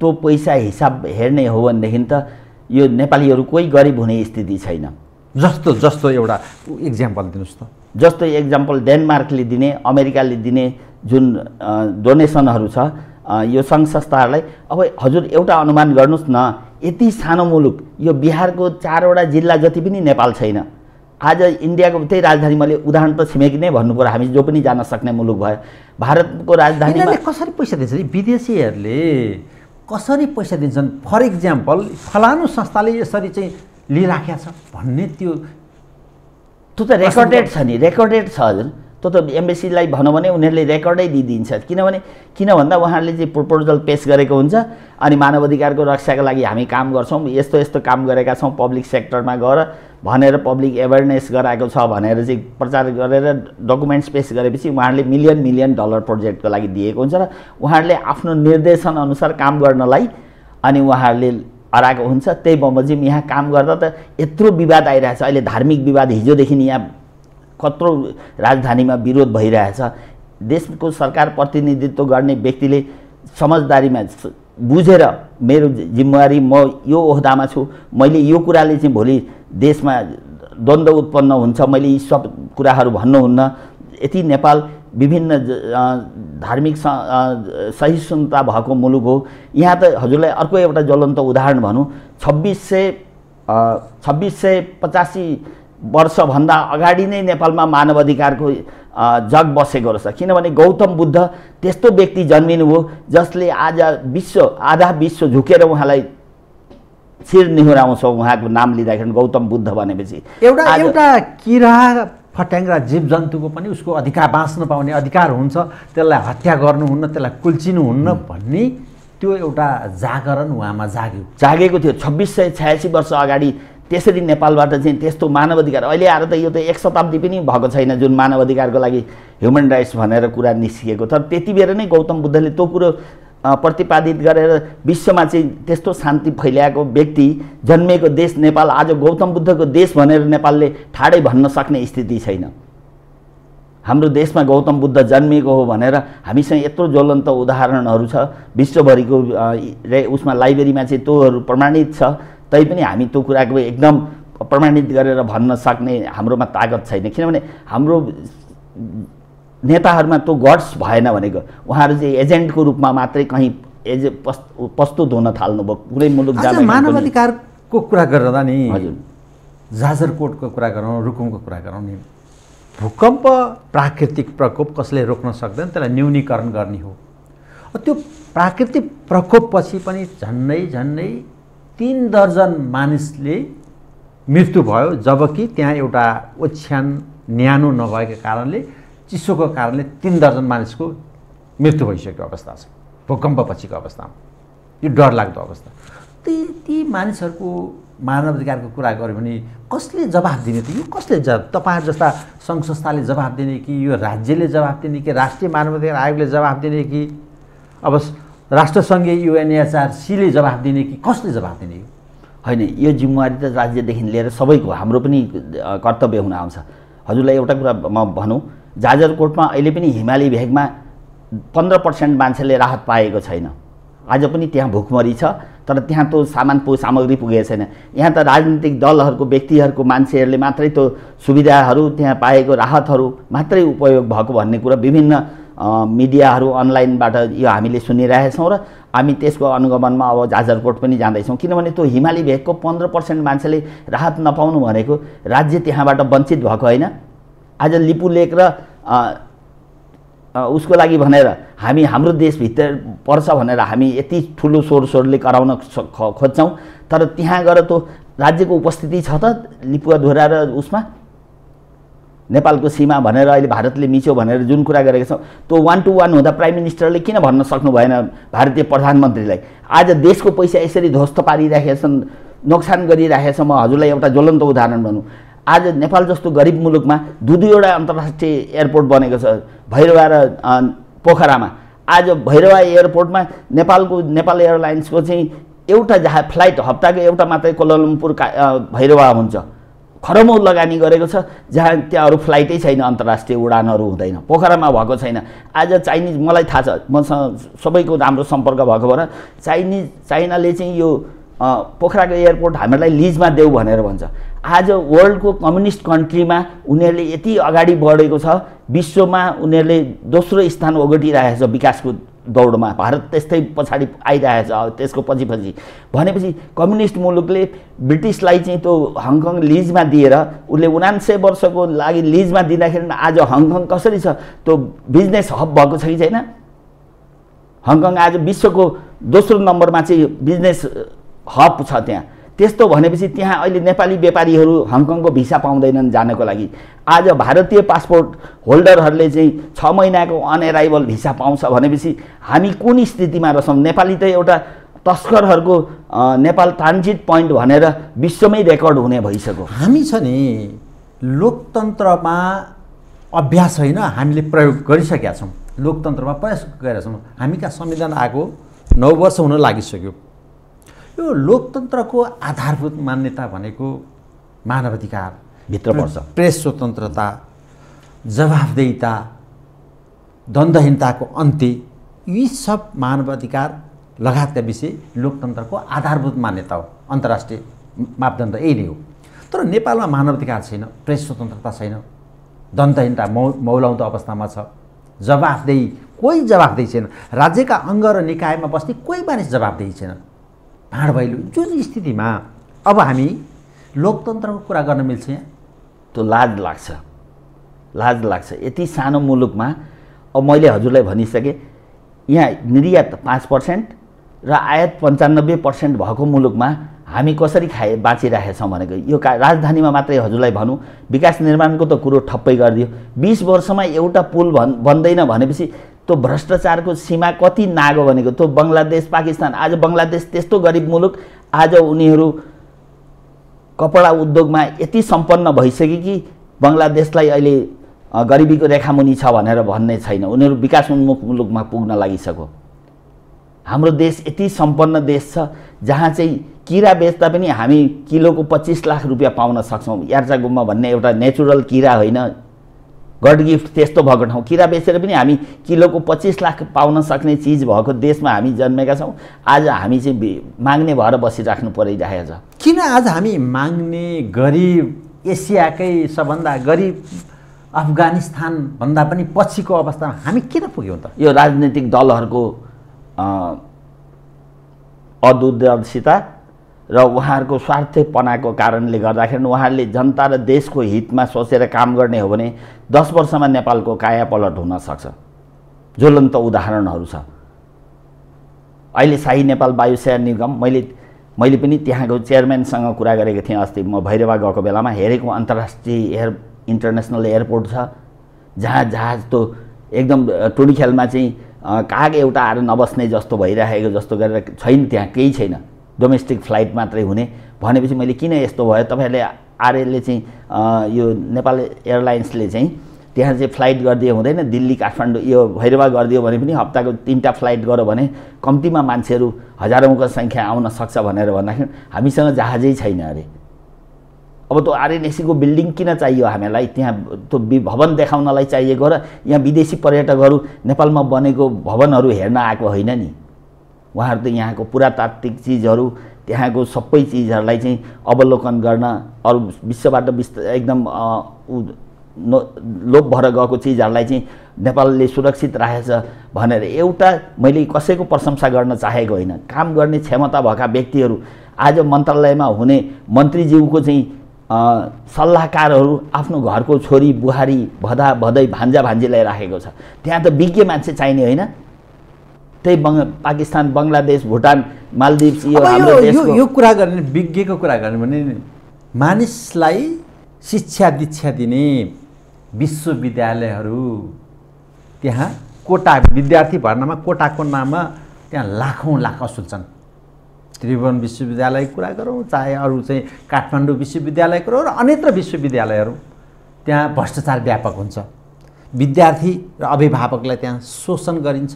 त्यो पैसा हिसाब हेर्ने हो भनेदेखि त यो नेपालीहरू कोही गरिब हुने स्थिति छैन। जस्तो जस्तो एउटा इक्जाम्पल दिनुहोस् त। जस्तो इक्जाम्पल डेनमार्कले दिने अमेरिकाले दिने जुन डोनेसनहरू छ यो सङ्घ संस्थाहरूलाई अब हजुर एउटा अनुमान गर्नुहोस् न यति सानो मुलुक यो बिहारको चारवटा जिल्ला जति पनि नेपाल छैन आज इन्डियाको त्यही राजधानी मैले उदाहरण त छिमेकी नै भन्नु पऱ्यो हामी जो पनि जान सक्ने मुलुक भयो। भारतको राजधानी कसरी पैसा दिन्छ विदेशीहरूले कसरी पैसा दिन्छन्? फर इक्जाम्पल फलानु संस्थाले यसरी चाहिँ लिइराखेको छ भन्ने त्यो त्यो त रेकर्डेड छ नि रेकर्डेड छ हजुर। त्यो त एम्बेसीलाई भनौँ भने उनीहरूले रेकर्डै दिइदिन्छ। किनभने किन भन्दा उहाँहरूले चाहिँ प्रपोजल पेस गरेको हुन्छ अनि मानव अधिकारको रक्षाको लागि हामी काम गर्छौँ यस्तो यस्तो काम गरेका छौँ पब्लिक सेक्टरमा गएर भनेर पब्लिक एवेरनेस गराएको छ भनेर चाहिँ प्रचार गरेर डकुमेन्ट्स पेस गरेपछि उहाँहरूले मिलियन मिलियन डलर प्रोजेक्टको लागि दिएको हुन्छ र उहाँहरूले आफ्नो निर्देशन अनुसार काम गर्नलाई अनि उहाँहरूले हराएको हुन्छ। त्यही बमोजिम यहाँ काम गर्दा त यत्रो विवाद आइरहेछ। अहिले धार्मिक विवाद हिजोदेखि यहाँ कत्रो राजधानीमा विरोध भइरहेछ। देशको सरकार प्रतिनिधित्व गर्ने व्यक्तिले समझदारीमा बुझेर मेरो जिम्मेवारी म यो ओहदामा छु। मैले यो कुराले चाहिँ भोलि देशमा द्वन्द्व उत्पन्न हुन्छ। मैले यी सब कुराहरू भन्नुहुन्न। यति नेपाल विभिन्न धार्मिक सहिष्णुता भएको मुलुक हो। यहाँ त हजुरलाई अर्को एउटा ज्वलन्त उदाहरण भनौँ। छब्बिस सय छब्बिस सय पचासी वर्षभन्दा अगाडि नै नेपालमा मानव अधिकारको जग बसेको रहेछ किनभने गौतम बुद्ध त्यस्तो व्यक्ति जन्मिनुभयो जसले आज विश्व आधा विश्व झुकेर उहाँलाई शिर निहुराउँछ उहाँको नाम लिँदाखेरि गौतम बुद्ध भनेपछि। एउटा एउटा किरा फट्याङ्ग्रा जीव जन्तुको पनि उसको अधिकार बाँच्न पाउने अधिकार हुन्छ त्यसलाई हत्या गर्नुहुन्न त्यसलाई कुल्चिनुहुन्न भन्ने त्यो एउटा जागरण उहाँमा जाग्यो। जागेको थियो। छब्बिस सय छयासी वर्ष अगाडि त्यसरी नेपालबाट चाहिँ त्यस्तो मानव अधिकार अहिले आएर त यो त एक शताब्दी पनि भएको छैन जुन मानव अधिकारको लागि ह्युमन राइट्स भनेर कुरा निस्किएको तर त्यति बेर नै गौतम बुद्धले त्यो कुरो प्रतिपादित गरेर विश्वमा चाहिँ त्यस्तो शान्ति फैल्याएको व्यक्ति जन्मेको देश नेपाल आज गौतम बुद्धको देश भनेर नेपालले ठाडै भन्न सक्ने स्थिति छैन। हाम्रो देशमा गौतम बुद्ध जन्मिएको हो भनेर हामीसँग यत्रो ज्वलन्त उदाहरणहरू छ। विश्वभरिको उसमा लाइब्रेरीमा चाहिँ त्योहरू प्रमाणित छ। तैपनि हामी त्यो कुराको एकदम प्रमाणित गरेर भन्न सक्ने हाम्रोमा तागत छैन। किनभने हाम्रो नेताहरूमा त्यो गट्स भएन भनेको उहाँहरू चाहिँ एजेन्टको रूपमा मात्रै कहीँ एजे प्रस्तुत हुन थाल्नुभयो। कुनै मुलुक जान मानव अधिकारको कुरा गरेर नि हजुर। जाजरकोटको कुरा गरौँ रुकुमको कुरा गरौँ नि भूकम्प प्राकृतिक प्रकोप कसले रोक्न सक्दैन त्यसलाई न्यूनीकरण गर्ने हो। त्यो प्राकृतिक प्रकोपपछि पनि झन्डै झन्डै तिन दर्जन मानिसले मृत्यु भयो जबकि त्यहाँ एउटा ओछ्यान न्यानो नभएको कारणले चिसोको कारणले तिन दर्जन मानिसको मृत्यु भइसकेको अवस्था छ भूकम्पपछिको अवस्थामा। यो डरलाग्दो अवस्था। ती ती मानिसहरूको मानव अधिकारको कुरा गऱ्यो भने कसले जवाफ दिने त यो कसले ज तपाईँहरू जस्ता सङ्घ संस्थाले जवाफ दिने कि यो राज्यले जवाफ दिने कि राष्ट्रिय मानव अधिकार आयोगले जवाफ दिने कि? अब राष्ट्रसङ्घीय युएनएचआरसीले जवाफ दिने कि कसले जवाफ दिने? होइन यो जिम्मेवारी त राज्यदेखि लिएर सबैको हाम्रो पनि कर्तव्य हुन आउँछ। हजुरलाई एउटा कुरा म भनौँ जाजरकोटमा अहिले पनि हिमाली भेगमा पन्ध्र पर्सेन्ट मान्छेले राहत पाएको छैन। आज पनि त्यहाँ भुकमरी छ तर त्यहाँ त्यो सामान पु सामग्री पुगेको छैन। यहाँ त राजनीतिक दलहरूको व्यक्तिहरूको मान्छेहरूले मात्रै त्यो सुविधाहरू त्यहाँ पाएको राहतहरू मात्रै उपयोग भएको भन्ने कुरा विभिन्न मिडियाहरू अनलाइनबाट यो हामीले सुनिरहेछौँ र हामी त्यसको अनुगमनमा अब जाजरकोट पनि जाँदैछौँ। किनभने त्यो हिमाली भेगको पन्ध्र पर्सेन्ट मान्छेले राहत नपाउनु भनेको राज्य त्यहाँबाट वञ्चित भएको होइन। आज लिपु लेक र उसको लागि भनेर हामी हाम्रो देशभित्र पर्छ भनेर हामी यति ठुलो स्वर स्वरले कराउन खोज्छौँ। तर त्यहाँ गएर त्यो राज्यको उपस्थिति छ त लिपुवाधुरा र उसमा। नेपालको सीमा भनेर अहिले भारतले मिच्यो भनेर जुन कुरा गरेको छौँ त्यो वान टू वान हुँदा प्राइम मिनिस्टरले किन भन्न सक्नु भएन भारतीय प्रधानमन्त्रीलाई? आज देशको पैसा यसरी ध्वस्त पारिराखेका छन् नोक्सान गरिराखेका छ म हजुरलाई एउटा ज्वलन्त उदाहरण भनौँ। आज नेपाल जस्तो गरिब मुलुकमा दुई दुईवटा अन्तर्राष्ट्रिय एयरपोर्ट बनेको छ भैरवा र पोखरामा। आज भैरवा एयरपोर्टमा नेपालको नेपाल एयरलाइन्सको चाहिँ एउटा जहाँ फ्लाइट हप्ताको एउटा मात्रै कोलालम्पुर का भैरवा हुन्छ। खरमौ लगानी गरेको छ जहाँ त्यहाँ अरू फ्लाइटै छैन अन्तर्राष्ट्रिय उडानहरू हुँदैन। पोखरामा भएको छैन। आज चाइनिज मलाई थाहा छ मसँग सबैको राम्रो सम्पर्क भएको भएर चाइनिज चाइनाले चाहिँ यो पोखराको एयरपोर्ट हामीलाई लिजमा देऊ भनेर भन्छ। आज वर्ल्डको कम्युनिस्ट कन्ट्रीमा उनीहरूले यति अगाडि बढेको छ विश्वमा उनीहरूले दोस्रो स्थान ओगटिरहेको छ विकासको दौडमा भारत त्यस्तै पछाडि आइरहेछ त्यसको पछि पछि भनेपछि कम्युनिस्ट मुलुकले ब्रिटिसलाई चाहिँ त्यो हङकङ लिजमा दिएर उसले उनान्सय वर्षको लागि लिजमा दिँदाखेरि आज हङकङ कसरी छ त्यो बिजनेस हब भएको छ कि छैन? हङकङ आज विश्वको दोस्रो नम्बरमा चाहिँ बिजनेस हब छ त्यहाँ। त्यस्तो भनेपछि त्यहाँ अहिले नेपाली व्यापारीहरू हङकङको भिसा पाउँदैनन् जानको लागि। आज भारतीय पासपोर्ट होल्डरहरूले चाहिँ छ महिनाको अनएराइभल भिसा पाउँछ भनेपछि हामी कुन स्थितिमा रहेछौँ नेपाली त एउटा तस्करहरूको नेपाल ट्रान्जिट पोइन्ट भनेर विश्वमै रेकर्ड हुने भइसक्यो। हामी छ नि लोकतन्त्रमा अभ्यास होइन हामीले प्रयोग गरिसकेका छौँ। लोकतन्त्रमा प्रयास गरेका छौँ। हामी कहाँ संविधान आएको नौ वर्ष हुन लागिसक्यो। यो लोकतन्त्रको आधारभूत मान्यता भनेको मानवाधिकार भित्र पर्छ। प्रेस स्वतन्त्रता जवाफदेहिता द्वन्द्वहीनताको अन्त्य यी सब मानवाधिकार लगायतका विषय लोकतन्त्रको आधारभूत मान्यता हो। अन्तर्राष्ट्रिय मापदण्ड यही नै हो। तर नेपालमा मानवाधिकार छैन प्रेस स्वतन्त्रता छैन दन्तहीनता मौ मौलाउँदो अवस्थामा छ जवाफदेही कोही जवाफदेही छैन राज्यका अङ्ग र निकायमा बस्ने कोही मानिस जवाफदेही छैन। भाँड भैलो जुन स्थितिमा अब हामी लोकतन्त्रको कुरा गर्न मिल्छ यहाँ त्यो लाज लाग्छ। लाज लाग्छ। यति सानो मुलुकमा अब मैले हजुरलाई भनिसकेँ यहाँ निर्यात पाँच पर्सेन्ट र आयात पन्चानब्बे पर्सेन्ट भएको मुलुकमा हामी कसरी खाए बाँचिरहेछौँ भनेको यो का राजधानीमा मात्रै हजुरलाई भनौँ विकास निर्माणको त कुरो ठप्पै गरिदियो। बिस वर्षमा एउटा पुल भन् बन्दैन भनेपछि त्यो भ्रष्टाचारको सीमा कति नागो भनेको? त्यो बङ्गलादेश पाकिस्तान। आज बङ्गलादेश त्यस्तो गरिब मुलुक आज उनीहरू कपडा उद्योगमा यति सम्पन्न भइसक्यो कि बङ्गलादेशलाई अहिले गरिबीको रेखामुनि छ भनेर भन्ने छैन। उनीहरू विकासोन्मुख मुलुकमा पुग्न लागिसक्यो। हाम्रो देश यति सम्पन्न देश छ जहाँ चाहिँ किरा बेच्दा पनि हामी किलोको पच्चिस लाख रुपियाँ पाउन सक्छौँ। यार्चा गुम्बा भन्ने एउटा नेचुरल किरा होइन। गड गिफ्ट त्यस्तो भएको ठाउँ। किरा बेचेर पनि हामी किलोको पच्चिस लाख पाउन सक्ने चिज भएको देशमा हामी जन्मेका छौँ। आज हामी चाहिँ माग्ने भएर बसिराख्नु परिरहेको छ किन आज हामी माग्ने गरिब एसियाकै सबभन्दा गरिब अफगानिस्तानभन्दा पनि पछिको अवस्थामा हामी किन पुग्यौँ त? यो राजनैतिक दलहरूको अदूरदर्शिता र उहाँहरूको स्वार्थपनाको कारणले गर्दाखेरि उहाँहरूले जनता र देशको हितमा सोचेर काम गर्ने हो भने दस वर्षमा नेपालको कायापलट हुनसक्छ ज्वलन्त उदाहरणहरू छ। अहिले शाही नेपाल वायुसेना निगम मैले मैले पनि त्यहाँको चेयरम्यानसँग कुरा गरेको थिएँ अस्ति। म भैरवा गएको बेलामा हेरेको अन्तर्राष्ट्रिय एयर इन्टरनेसनल एयरपोर्ट छ। जहाँ जहाज त्यो एकदम टोडी खेलमा चाहिँ काग एउटा आएर नबस्ने जस्तो भइरहेको जस्तो गरेर छैन त्यहाँ केही छैन। डोमेस्टिक फ्लाइट मात्रै हुने भनेपछि मैले किन यस्तो भयो? तपाईँहरूले आरएलले चाहिँ यो नेपाल एयरलाइन्सले चाहिँ त्यहाँ चाहिँ फ्लाइट गरिदियो हुँदैन दिल्ली काठमाडौँ यो भैरवा गरिदियो भने पनि हप्ताको तिनवटा फ्लाइट गऱ्यो भने कम्तीमा मान्छेहरू हजारौँको सङ्ख्या आउन सक्छ भनेर भन्दाखेरि हामीसँग जहाजै छैन अरे। अब त्यो आरएनएसीको बिल्डिङ किन चाहियो हामीलाई? त्यहाँ त्यो भवन देखाउनलाई चाहिएको र यहाँ विदेशी पर्यटकहरू नेपालमा बनेको भवनहरू हेर्न आएको होइन नि। उहाँहरू त यहाँको पुरातात्विक चिजहरू त्यहाँको सबै चिजहरूलाई चाहिँ अवलोकन गर्न अरू विश्वबाट विस्त एकदम लोप भएर गएको चिजहरूलाई चाहिँ नेपालले सुरक्षित राखेछ भनेर एउटा मैले कसैको प्रशंसा गर्न चाहेको होइन। काम गर्ने क्षमता भएका व्यक्तिहरू आज मन्त्रालयमा हुने मन्त्रीज्यूको चाहिँ सल्लाहकारहरू आफ्नो घरको छोरी बुहारी भदा भदै भान्जा भान्जीलाई राखेको छ। त्यहाँ त विज्ञ मान्छे चाहिने होइन। त्यही बङ्ग पाकिस्तान बङ्गलादेश भुटान मालदिप्स यो यो यो कुरा गर्ने विज्ञको कुरा गर्ने भने मानिसलाई शिक्षा दीक्षा दिने विश्वविद्यालयहरू त्यहाँ कोटा विद्यार्थी भर्नामा कोटाको नाममा त्यहाँ लाखौँ लाख असुल्छन् त्रिभुवन विश्वविद्यालयको कुरा गरौँ चाहे अरू चाहिँ काठमाडौँ विश्वविद्यालय र अन्यत्र विश्वविद्यालयहरू त्यहाँ भ्रष्टाचार व्यापक हुन्छ। विद्यार्थी र अभिभावकलाई त्यहाँ शोषण गरिन्छ।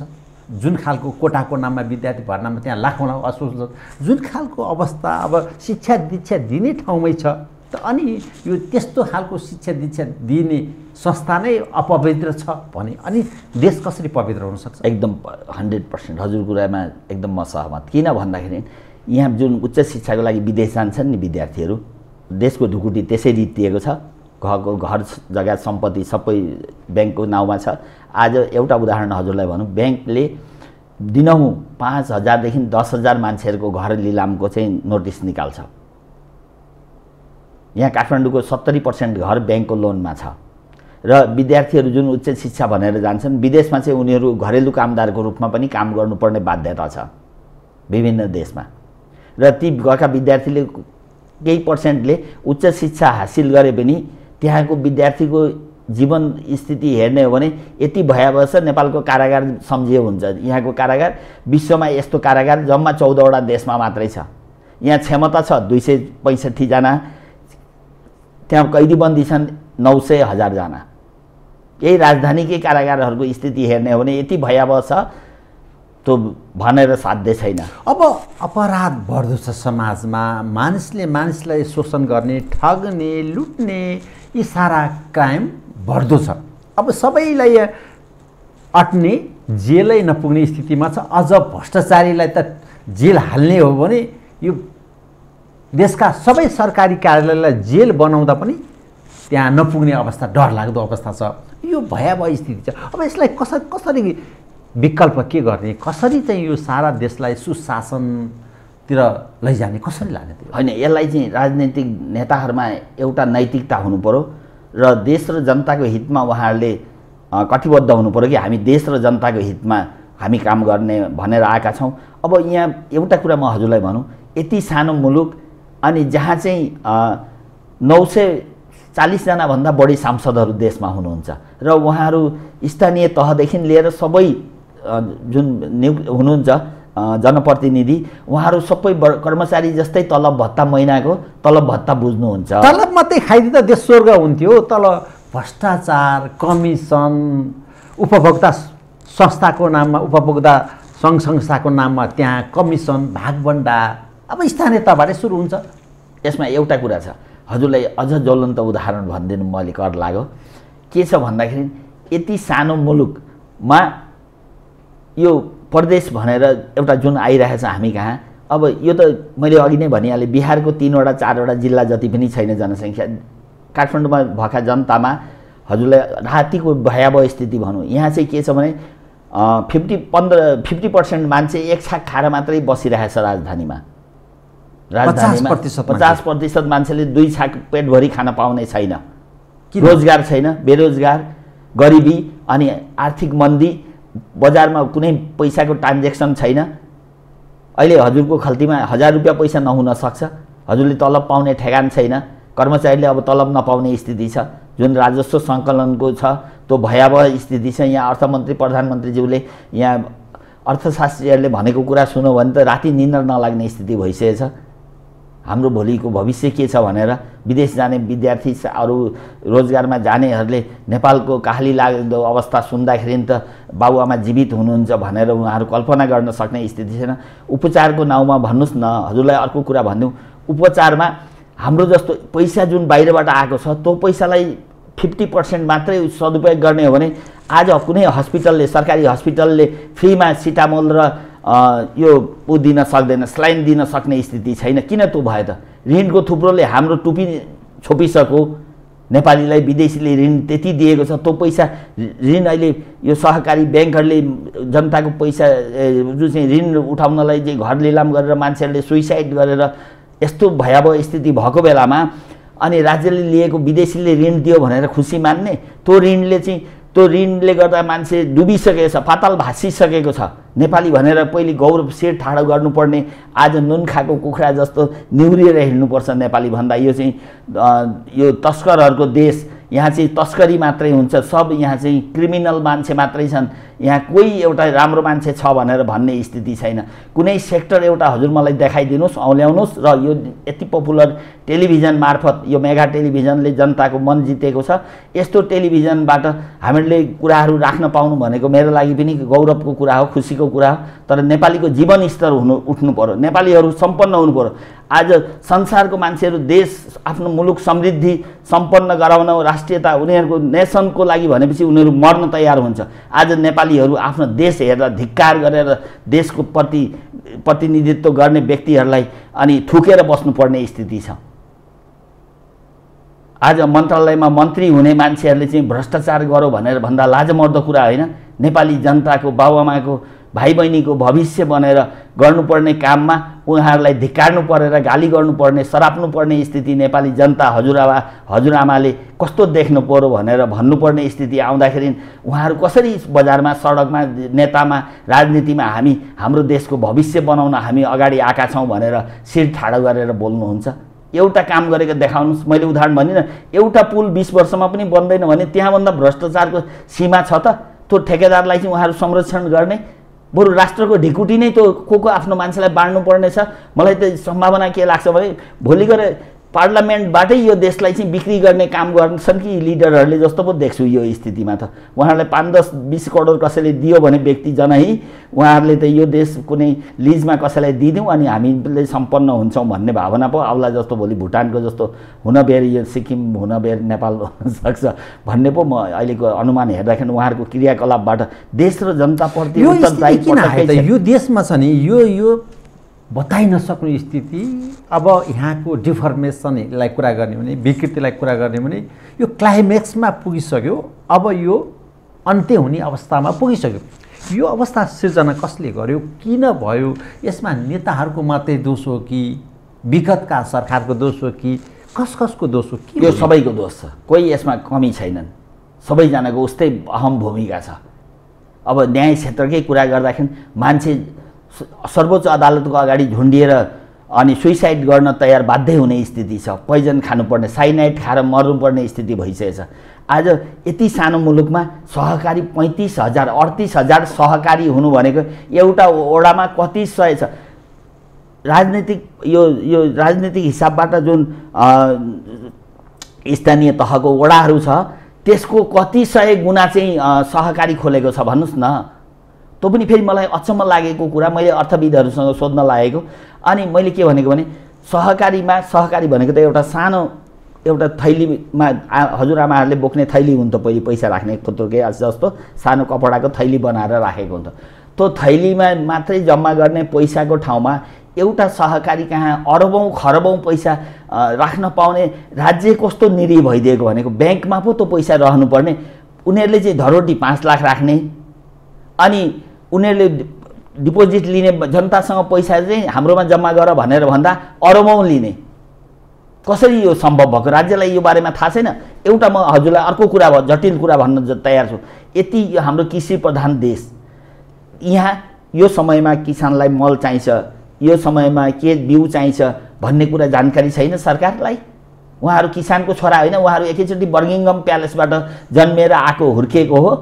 जुन खालको कोटाको नाममा विद्यार्थी भर्नामा त्यहाँ लाखौँ लाख असुल जुन खालको अवस्था अब शिक्षा दीक्षा दिने ठाउँमै छ त अनि यो त्यस्तो खालको शिक्षा दीक्षा दिने संस्था नै अपवित्र छ भने अनि देश कसरी पवित्र हुनसक्छ एकदम हन्ड्रेड पर्सेन्ट। हजुर कुरामा एकदम म सहमत। किन भन्दाखेरि यहाँ जुन उच्च शिक्षाको लागि विदेश जान्छन् नि विद्यार्थीहरू देशको ढुकुटी त्यसै रितिएको छ। घरको घर जग्गा सम्पत्ति सबै ब्याङ्कको नाउँमा छ। आज एउटा उदाहरण हजुरलाई भनौँ। ब्याङ्कले दिनहुँ पाँच हजारदेखि दस हजार मान्छेहरूको घर लिलामको चाहिँ नोटिस निकाल्छ। यहाँ काठमाडौँको सत्तरी पर्सेन्ट घर ब्याङ्कको लोनमा छ। र विद्यार्थीहरू जुन उच्च शिक्षा भनेर जान्छन् विदेशमा चाहिँ उनीहरू घरेलु कामदारको रूपमा पनि काम गर्नुपर्ने बाध्यता छ विभिन्न देशमा। र ती गएका विद्यार्थीले केही पर्सेन्टले उच्च शिक्षा हासिल गरे पनि त्यहाँको विद्यार्थीको जीवन स्थिति हेर्ने हो भने यति भयावह छ नेपालको कारागार सम्झिए हुन्छ। यहाँको कारागार विश्वमा यस्तो कारागार जम्मा चौधवटा देशमा मात्रै छ। यहाँ क्षमता छ दुई सय पैँसठीजना त्यहाँ कैदीबन्दी छन् नौ सय हजारजना यही राजधानीकै कारागारहरूको स्थिति हेर्ने हो भने यति भयावह छ त्यो भनेर साध्य छैन। अब अपराध बढ्दो छ समाजमा। मानिसले मानिसलाई शोषण गर्ने ठग्ने लुट्ने यी सारा क्राइम बढ्दो छ। अब सबैलाई अट्ने जेलै नपुग्ने स्थितिमा छ अझ भ्रष्टाचारीलाई त जेल हाल्ने हो भने यो देशका सबै सरकारी कार्यालयलाई जेल बनाउँदा पनि त्यहाँ नपुग्ने अवस्था डरलाग्दो अवस्था छ। यो भयावह स्थिति छ। अब यसलाई कसरी कसरी विकल्प के गर्ने? कसरी चाहिँ यो सारा देशलाई सुशासनतिर लैजाने कसरी लाने त्यो? होइन यसलाई चाहिँ राजनैतिक नेताहरूमा एउटा नैतिकता हुनु पऱ्यो र देश र जनताको हितमा उहाँहरूले कटिबद्ध हुनु पऱ्यो कि हामी देश र जनताको हितमा हामी काम गर्ने भनेर आएका छौँ। अब यहाँ एउटा कुरा म हजुरलाई भनौँ यति सानो मुलुक अनि जहाँ चाहिँ नौ सय चालिसजनाभन्दा बढी सांसदहरू देशमा हुनुहुन्छ र उहाँहरू स्थानीय तहदेखि लिएर सबै जुन नियु हुनुहुन्छ जनप्रतिनिधि उहाँहरू सबै कर्मचारी जस्तै तलब भत्ता महिनाको तलब भत्ता बुझ्नुहुन्छ। तलब मात्रै खाइदिँदा देश स्वर्ग हुन्थ्यो तल भ्रष्टाचार कमिसन उपभोक्ता संस्थाको नाममा उपभोक्ता सङ्घ संस्थाको नाममा त्यहाँ कमिसन भागबन्डा अब स्थानीय तहबाटै सुरु हुन्छ। यसमा एउटा कुरा छ। हजुरलाई अझ ज्वलन्त उदाहरण भनिदिनु मैले कर लाग्यो। के छ भन्दाखेरि यति सानो मुलुकमा यो प्रदेश भनेर एउटा जुन आइरहेछ हामी कहाँ? अब यो त मैले अघि नै भनिहालेँ बिहारको तिनवटा चारवटा जिल्ला जति पनि छैन जनसङ्ख्या काठमाडौँमा भएका जनतामा हजुरलाई रातिको भयावह स्थिति भनौँ। यहाँ चाहिँ के छ भने फिफ्टी पन्ध्र फिफ्टी पर्सेन्ट मान्छे एक छाक खाएर मात्रै बसिरहेछ राजधानीमा। राजधानीमा पचास प्रतिशत मान्छेले दुई छाक पेटभरि खान पाउने छैन। रोजगार छैन बेरोजगार गरिबी अनि आर्थिक मन्दी बजारमा कुनै पैसाको ट्रान्जेक्सन छैन। अहिले हजुरको खल्तीमा हजार रुपियाँ पैसा नहुन सक्छ। हजुरले तलब पाउने ठेगान छैन। कर्मचारीले अब तलब नपाउने स्थिति छ। जुन राजस्व सङ्कलनको छ त्यो भयावह स्थिति छ। यहाँ अर्थमन्त्री प्रधानमन्त्रीज्यूले यहाँ अर्थशास्त्रीहरूले भनेको कुरा सुन्यो भने त राति निन्द्र नलाग्ने स्थिति भइसकेछ। हाम्रो भोलिको भविष्य के छ भनेर विदेश जाने विद्यार्थी अरू रोजगारमा जानेहरूले नेपालको काहली लाग्दो अवस्था सुन्दाखेरि त बाबुआमा जीवित हुनुहुन्छ भनेर उहाँहरू कल्पना गर्न सक्ने स्थिति छैन। उपचारको नाउँमा भन्नुहोस् न हजुरलाई अर्को कुरा भनिदिउँ उपचारमा हाम्रो जस्तो पैसा जुन बाहिरबाट आएको छ त्यो पैसालाई फिफ्टी पर्सेन्ट मात्रै सदुपयोग गर्ने हो भने आज कुनै हस्पिटलले सरकारी हस्पिटलले फ्रीमा सिटामोल र यो ऊ दिन सक्दैन स्लाइन दिन सक्ने स्थिति छैन। किन त्यो भयो त? ऋणको थुप्रोले हाम्रो टुपी छोपिसक्यो। नेपालीलाई विदेशीले ऋण त्यति दिएको छ त्यो पैसा ऋण अहिले यो सहकारी ब्याङ्कहरूले जनताको पैसा जुन चाहिँ ऋण उठाउनलाई चाहिँ घर लिलाम गरेर मान्छेहरूले सुइसाइड गरेर यस्तो भयावह स्थिति भएको बेलामा अनि राज्यले लिएको विदेशीले ऋण दियो भनेर खुसी मान्ने त्यो ऋणले चाहिँ त्यो ऋणले गर्दा मान्छे डुबिसकेको छ पाताल भाँसिसकेको छ। नेपाली भनेर पहिले गौरव शिर ठाडो गर्नुपर्ने आज नुन खाएको कुखुरा जस्तो निहुरिएर हिँड्नुपर्छ नेपाली भन्दा। यो चाहिँ यो तस्करहरूको देश। यहाँ चाहिँ तस्करी मात्रै हुन्छ। सब यहाँ चाहिँ क्रिमिनल मान्छे मात्रै छन्। यहाँ कोही एउटा राम्रो मान्छे छ भनेर भन्ने स्थिति छैन। कुनै सेक्टर एउटा हजुर मलाई देखाइदिनुहोस् औल्याउनुहोस् र यो यति पपुलर टेलिभिजन मार्फत यो मेगा टेलिभिजनले जनताको मन जितेको छ। यस्तो टेलिभिजनबाट हामीले कुराहरू राख्न पाउनु भनेको मेरो लागि पनि गौरवको कुरा हो खुसीको कुरा हो। तर नेपालीको जीवन स्तर हुनु उठ्नु पऱ्यो नेपालीहरू सम्पन्न हुनु पऱ्यो आज संसारको मान्छेहरू देश आफ्नो मुलुक समृद्धि सम्पन्न गराउन राष्ट्रियता उनीहरूको नेसनको लागि भनेपछि उनीहरू मर्न तयार हुन्छ। आज नेपालीहरू आफ्नो देश हेरेर धिक्कार गरेर देशको प्रति प्रतिनिधित्व गर्ने व्यक्तिहरूलाई अनि थुकेर बस्नुपर्ने स्थिति छ। आज मन्त्रालयमा मन्त्री हुने मान्छेहरूले चाहिँ भ्रष्टाचार गरौँ भनेर भन्दा लाजमर्दो कुरा होइन। नेपाली जनताको बाबुआमाको भाइ बहिनीको भविष्य बनेर गर्नुपर्ने काममा उहाँहरूलाई धिक्कार्नु परेर गाली गर्नुपर्ने सराप्नु पर्ने स्थिति नेपाली जनता हजुरआमा हजुरआमाले कस्तो देख्नु पऱ्यो भनेर भन्नुपर्ने स्थिति आउँदाखेरि उहाँहरू कसरी बजारमा सडकमा नेतामा राजनीतिमा हामी हाम्रो देशको भविष्य बनाउन हामी अगाडि आएका छौँ भनेर शिर ठाडो गरेर बोल्नुहुन्छ? एउटा काम गरेको देखाउनुहोस् मैले उदाहरण भनिनँ एउटा पुल बिस वर्षमा पनि बन्दैन भने त्यहाँभन्दा भ्रष्टाचारको सीमा छ त? त्यो ठेकेदारलाई चाहिँ उहाँहरू संरक्षण गर्ने बरु राष्ट्रको ढिकुटी नै त्यो को को आफ्नो मान्छेलाई बाँड्नु पर्नेछ? मलाई त सम्भावना के लाग्छ भने भोलि गएर पार्लियामेन्टबाटै यो देशलाई चाहिँ बिक्री गर्ने काम गर्छन् कि लिडरहरूले जस्तो पो देख्छु यो स्थितिमा त। उहाँहरूले पाँच दस बिस करोड कसैले दियो भने व्यक्ति जनै उहाँहरूले त यो देश कुनै लिजमा कसैलाई दिइदिउँ अनि हामीले सम्पन्न हुन्छौँ भन्ने भावना पो आउला जस्तो भोलि भुटानको जस्तो हुन बेर यो सिक्किम हुन बेर नेपाल सक्छ भन्ने पो म अहिलेको अनुमान हेर्दाखेरि उहाँहरूको क्रियाकलापबाट देश र जनताप्रति यो देशमा छ नि यो यो बताइ नसक्ने स्थिति अब यहाँको डिफर्मेसनलाई कुरा गर्ने भने विकृतिलाई कुरा गर्ने भने यो क्लाइमेक्समा पुगिसक्यो अब यो अन्त्य हुने अवस्थामा पुगिसक्यो। यो अवस्था सिर्जना कसले गर्यो किन भयो यसमा नेताहरूको मात्रै दोष हो कि विगतका सरकारको दोष हो कि कस कसको दोष हो कि यो सबैको दोष छ कोही यसमा कमी छैनन्। सबैजनाको उस्तै अहम भूमिका छ। अब न्याय क्षेत्रकै कुरा गर्दाखेरि मान्छे सर्वोच्च अदालतको अगाडि झुन्डिएर अनि सुइसाइड गर्न तयार बाध्य हुने स्थिति छ। पोइजन खानुपर्ने साइनाइड खाएर मर्नुपर्ने स्थिति भइसकेछ। आज यति सानो मुलुकमा सहकारी पैँतिस हजार अडतिस हजार सहकारी हुनु भनेको एउटा ओडामा कति सय छ? राजनीतिक यो यो राजनीतिक हिसाबबाट जुन स्थानीय तहको वडाहरू छ त्यसको कति सय गुणा चाहिँ सहकारी खोलेको छ भन्नुहोस् न। त्यो पनि फेरि मलाई अचम्म लागेको कुरा मैले अर्थविदहरूसँग सोध्न लागेको। अनि मैले के भनेको भने सहकारीमा सहकारी भनेको त एउटा सानो एउटा थैलीमा हजुरआमाहरूले बोक्ने थैली हुन्छ पहिले पैसा राख्ने खुत्रुकै जस्तो सानो कपडाको थैली बनाएर राखेको हुन्छ त्यो थैलीमा मात्रै जम्मा गर्ने पैसाको ठाउँमा एउटा सहकारी कहाँ अरबौँ खरबौँ पैसा राख्न पाउने राज्य कस्तो निरी भइदिएको भनेको ब्याङ्कमा पो त्यो पैसा रहनुपर्ने। उनीहरूले चाहिँ धरोटी पाँच लाख राख्ने। अनि उनीहरूले डिपोजिट लिने जनतासँग पैसा चाहिँ हाम्रोमा जम्मा गर भनेर भन्दा अरबौँ लिने। कसरी यो सम्भव भएको? राज्यलाई यो बारेमा थाहा छैन। एउटा म हजुरलाई अर्को कुरा भयो जटिल कुरा भन्न तयार छु। यति हाम्रो कृषि प्रधान देश। यहाँ यो समयमा किसानलाई मल चाहिन्छ यो समयमा के बिउ चाहिन्छ भन्ने कुरा जानकारी छैन सरकारलाई। उहाँहरू किसानको छोरा होइन उहाँहरू एकैचोटि बर्गिङम प्यालेसबाट जन्मिएर आएको हुर्किएको हो।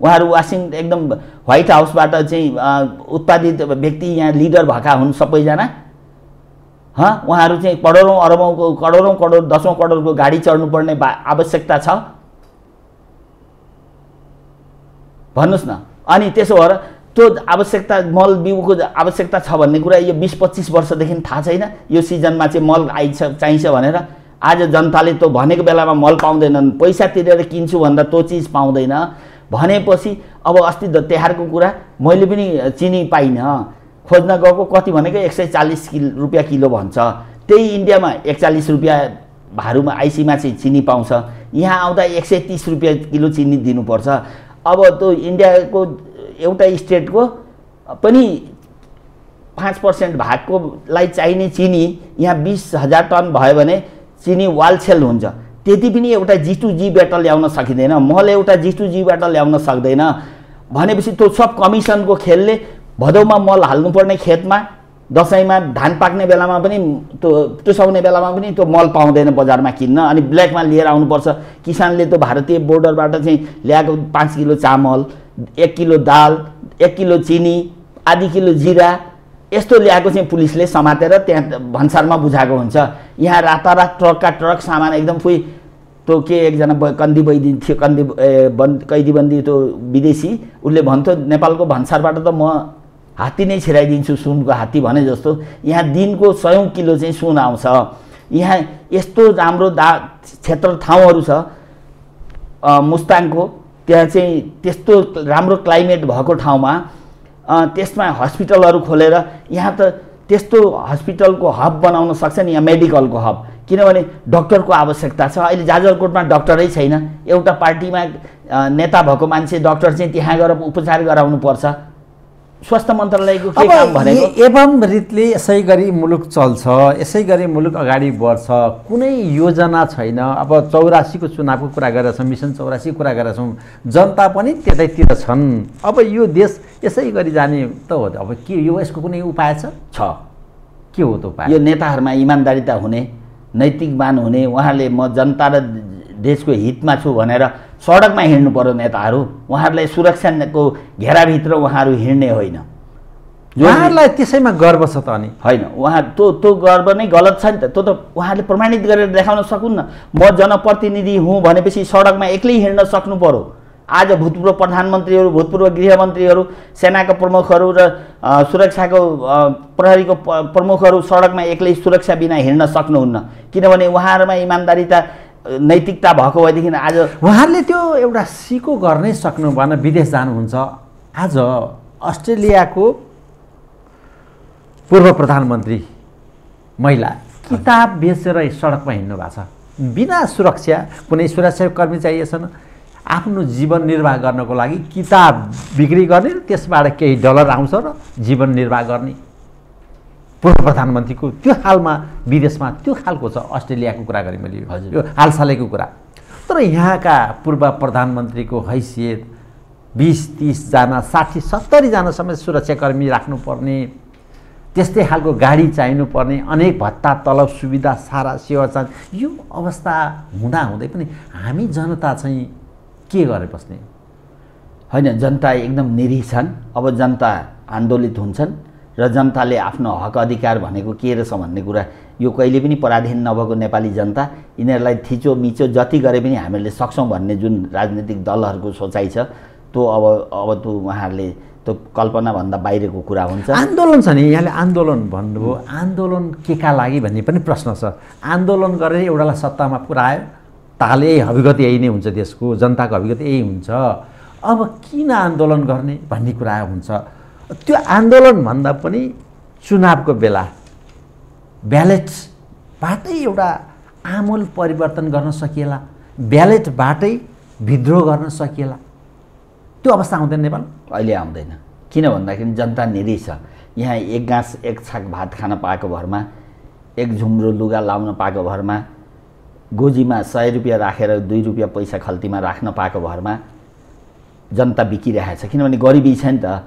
उहाँहरू वासिङ एकदम व्हाइट हाउसबाट चाहिँ उत्पादित व्यक्ति यहाँ लिडर भएका हुन् सबैजना। हँ? उहाँहरू चाहिँ करोडौँ अरबौँको करोडौँ करोड दसौँ करोडको गाडी चढ्नुपर्ने आवश्यकता छ। भन्नुहोस् न। अनि त्यसो भएर त्यो आवश्यकता मल बिउको आवश्यकता छ भन्ने कुरा यो बिस पच्चिस वर्षदेखि थाहा छैन। यो सिजनमा चाहिँ मल आइछ चाहिन्छ भनेर। आज जनताले त्यो भनेको बेलामा मल पाउँदैनन्। पैसा तिरेर किन्छु भन्दा त्यो चिज पाउँदैन। भनेपछि अब अस्ति तिहारको कुरा मैले पनि चिनी पाइनँ। खोज्न गएको कति भनेको एक सय चालिस किलो रुपियाँ किलो भन्छ। त्यही इन्डियामा एकचालिस रुपियाँ भारूमा आइसीमा चाहिँ चिनी पाउँछ। यहाँ आउँदा एक सय तिस रुपियाँ किलो चिनी दिनुपर्छ। अब त्यो इन्डियाको एउटा स्टेटको पनि पाँच पर्सेन्ट भागकोलाई चाहिने चिनी यहाँ बिस हजार टन भयो भने चिनी वालछेल हुन्छ। त्यति पनि एउटा जी टू जीबाट ल्याउन सकिँदैन। मल एउटा जी टू जीबाट ल्याउन सक्दैन। भनेपछि त्यो सब कमिसनको खेलले भदौमा मल हाल्नुपर्ने खेतमा दसैँमा धान पाक्ने बेलामा पनि त्यो टुसाउने बेलामा पनि त्यो मल पाउँदैन बजारमा किन्न अनि ब्ल्याकमा लिएर आउनुपर्छ। किसानले त भारतीय बोर्डरबाट चाहिँ ल्याएको पाँच किलो चामल एक किलो दाल एक किलो चिनी आधी किलो जिरा यस्तो ल्याएको चाहिँ पुलिसले समातेर त्यहाँ भन्सारमा बुझाएको हुन्छ। यहाँ रातारात ट्रकका ट्रक सामान एकदम फुइ त्यो के एकजना कन्दी बैदी थियो कन्दी बन्द कैदीबन्दी त्यो विदेशी। उसले भन्थ्यो नेपालको भन्सारबाट त म हात्ती नै छिराइदिन्छु सुनको हात्ती भने जस्तो। यहाँ दिनको सयौँ किलो चाहिँ सुन आउँछ। यहाँ यस्तो राम्रो दा क्षेत्र ठाउँहरू छ मुस्ताङको। त्यहाँ चाहिँ त्यस्तो राम्रो क्लाइमेट भएको ठाउँमा त्यसमा हस्पिटलहरू खोलेर यहाँ त त्यस्तो हस्पिटलको हब बनाउन सक्छ नि यहाँ मेडिकलको हब। किनभने डक्टरको आवश्यकता छ। अहिले जाजरकोटमा डक्टरै छैन। एउटा पार्टीमा नेता भएको मान्छे डक्टर चाहिँ त्यहाँ गएर उपचार गराउनु पर्छ स्वास्थ्य मन्त्रालयको के काम भनेको? एवं रीतले यसै गरी मुलुक चल्छ यसै गरी मुलुक अगाडि बढ्छ कुनै योजना छैन। अब चौरासीको चुनावको कुरा गरेका छौँ मिसन चौरासीको कुरा गरेका छौँ जनता पनि त्यतैतिर छन्। अब यो देश यसै गरी जाने त हो अब के यो यसको कुनै उपाय छ? छ। के हो त उपाय? यो नेताहरूमा इमान्दारिता हुने नैतिकवान हुने उहाँले म जनता र देशको हितमा छु भनेर सडकमा हिँड्नु पर्यो नेताहरू उहाँहरूलाई सुरक्षाको घेराभित्र उहाँहरू हिँड्ने होइन। उहाँहरूलाई त्यसैमा गर्व छ त अनि। होइन उहाँ त्यो त्यो गर्व नै गलत छ नि त। त्यो त उहाँले प्रमाणित गरेर देखाउन सकुन्न म जनप्रतिनिधि हुँ भनेपछि सडकमा एक्लै हिँड्न सक्नु पऱ्यो आज भूतपूर्व प्रधानमन्त्रीहरू भूतपूर्व गृहमन्त्रीहरू सेनाका प्रमुखहरू र सुरक्षाको प्रहरीको प्रमुखहरू सडकमा एक्लै सुरक्षा बिना हिँड्न सक्नुहुन्न। किनभने उहाँहरूमा इमान्दारिता नैतिकता भएको भएदेखि आज उहाँहरूले त्यो एउटा सिको गर्नै सक्नु भएन विदेश जानुहुन्छ। आज अस्ट्रेलियाको पूर्व प्रधानमन्त्री महिला किताब बेचेर सडकमा हिँड्नु भएको छ। बिना सुरक्षा कुनै सुरक्षाकर्मी चाहिएछन्। आफ्नो जीवन निर्वाह गर्नको लागि किताब बिक्री गर्ने त्यसबाट केही डलर आउँछ र जीवन निर्वाह गर्ने। पूर्व प्रधानमन्त्रीको त्यो हालमा विदेशमा त्यो खालको छ अस्ट्रेलियाको कुरा गरेँ मैले हजुर। यो हालसालैको कुरा। तर यहाँका पूर्व प्रधानमन्त्रीको हैसियत बिस तिसजना साठी सत्तरीजनासम्म सुरक्षाकर्मी राख्नुपर्ने त्यस्तै खालको गाडी चाहिनुपर्ने अनेक भत्ता तलब सुविधा सारा सेवा चाहिँ यो अवस्था हुँदाहुँदै पनि हामी जनता चाहिँ के गरेर बस्ने? होइन जनता एकदम निरी छन्। अब जनता आन्दोलित हुन्छन् र जनताले आफ्नो हक अधिकार भनेको के रहेछ भन्ने कुरा यो कहिले पनि पराधीन नभएको नेपाली जनता यिनीहरूलाई थिचो मिचो जति गरे पनि हामीले सक्छौँ भन्ने जुन राजनीतिक दलहरूको सोचाइ छ त्यो अब अब त्यो उहाँहरूले त्यो कल्पनाभन्दा बाहिरको कुरा हुन्छ। आन्दोलन छ नि यहाँले आन्दोलन भन्नुभयो। आन्दोलन के का लागि भन्ने पनि प्रश्न छ। आन्दोलन गरेर एउटालाई सत्तामा पुऱ्यायो। ताले हविगत यही नै हुन्छ देशको जनताको हविगत यही हुन्छ। अब किन आन्दोलन गर्ने भन्ने कुरा हुन्छ। त्यो आन्दोलनभन्दा पनि चुनावको बेला ब्यालेटबाटै एउटा आमूल परिवर्तन गर्न सकिएला ब्यालेटबाटै विद्रोह गर्न सकिएला। त्यो अवस्था आउँदैन नेपाल? अहिले आउँदैन। किन भन्दाखेरि जनता निरी छ। यहाँ एक गाँस एक छाक भात खान पाएको भरमा एक झुम्रो लुगा लाउन पाएको भरमा गोजीमा सय रुपियाँ राखेर दुई रुपियाँ पैसा खल्तीमा राख्न पाएको भरमा जनता बिकिरहेको छ किनभने गरिबी छ नि त।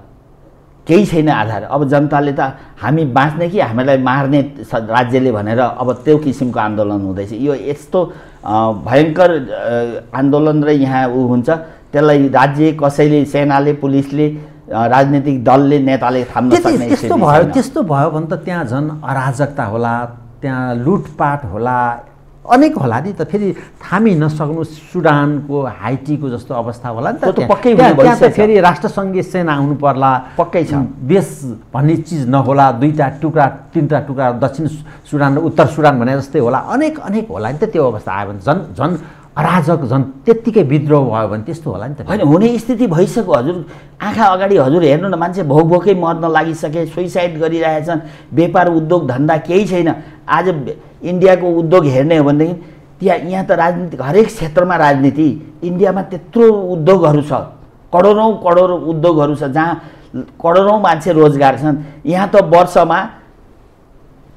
केही छैन आधार। अब जनताले त हामी बाँच्ने कि हामीलाई मार्ने राज्यले भनेर अब त्यो किसिमको आन्दोलन हुँदैछ। यो यस्तो भयङ्कर आन्दोलन र यहाँ ऊ हुन्छ। त्यसलाई राज्य कसैले सेनाले पुलिसले राजनीतिक दलले नेताले थाम्न सक्ने त्यस्तो भयो त्यस्तो भयो भने त त्यहाँ झन् अराजकता होला त्यहाँ लुटपाट होला अनेक होला नि त। फेरि थामी नसक्नु सुडानको हाइटीको जस्तो अवस्था होला नि त पक्कै त्यहाँ त फेरि राष्ट्रसङ्घीय सेना आउनु पर्ला। पक्कै छ। देश भन्ने चिज नहोला दुईवटा टुक्रा तिनवटा टुक्रा दक्षिण सुडान र उत्तर सुडान भने जस्तै होला। अनेक अनेक होला नि त त्यो अवस्था। आयो भने झन् झन् अराजक झन् त्यत्तिकै विद्रोह भयो भने त्यस्तो होला नि त। होइन हुने स्थिति भइसक्यो। हजुर आँखा अगाडि हजुर हेर्नु न मान्छे भोक भोकै मर्न लागिसके सुइसाइड गरिरहेछन्। व्यापार उद्योग धन्दा केही छैन। आज इन्डियाको उद्योग हेर्ने हो भनेदेखि त्यहाँ यहाँ त राजनीति हरेक क्षेत्रमा राजनीति। इन्डियामा त्यत्रो उद्योगहरू छ। करोडौँ करोड उद्योगहरू छ जहाँ करोडौँ मान्छे रोजगार छन्। यहाँ त वर्षमा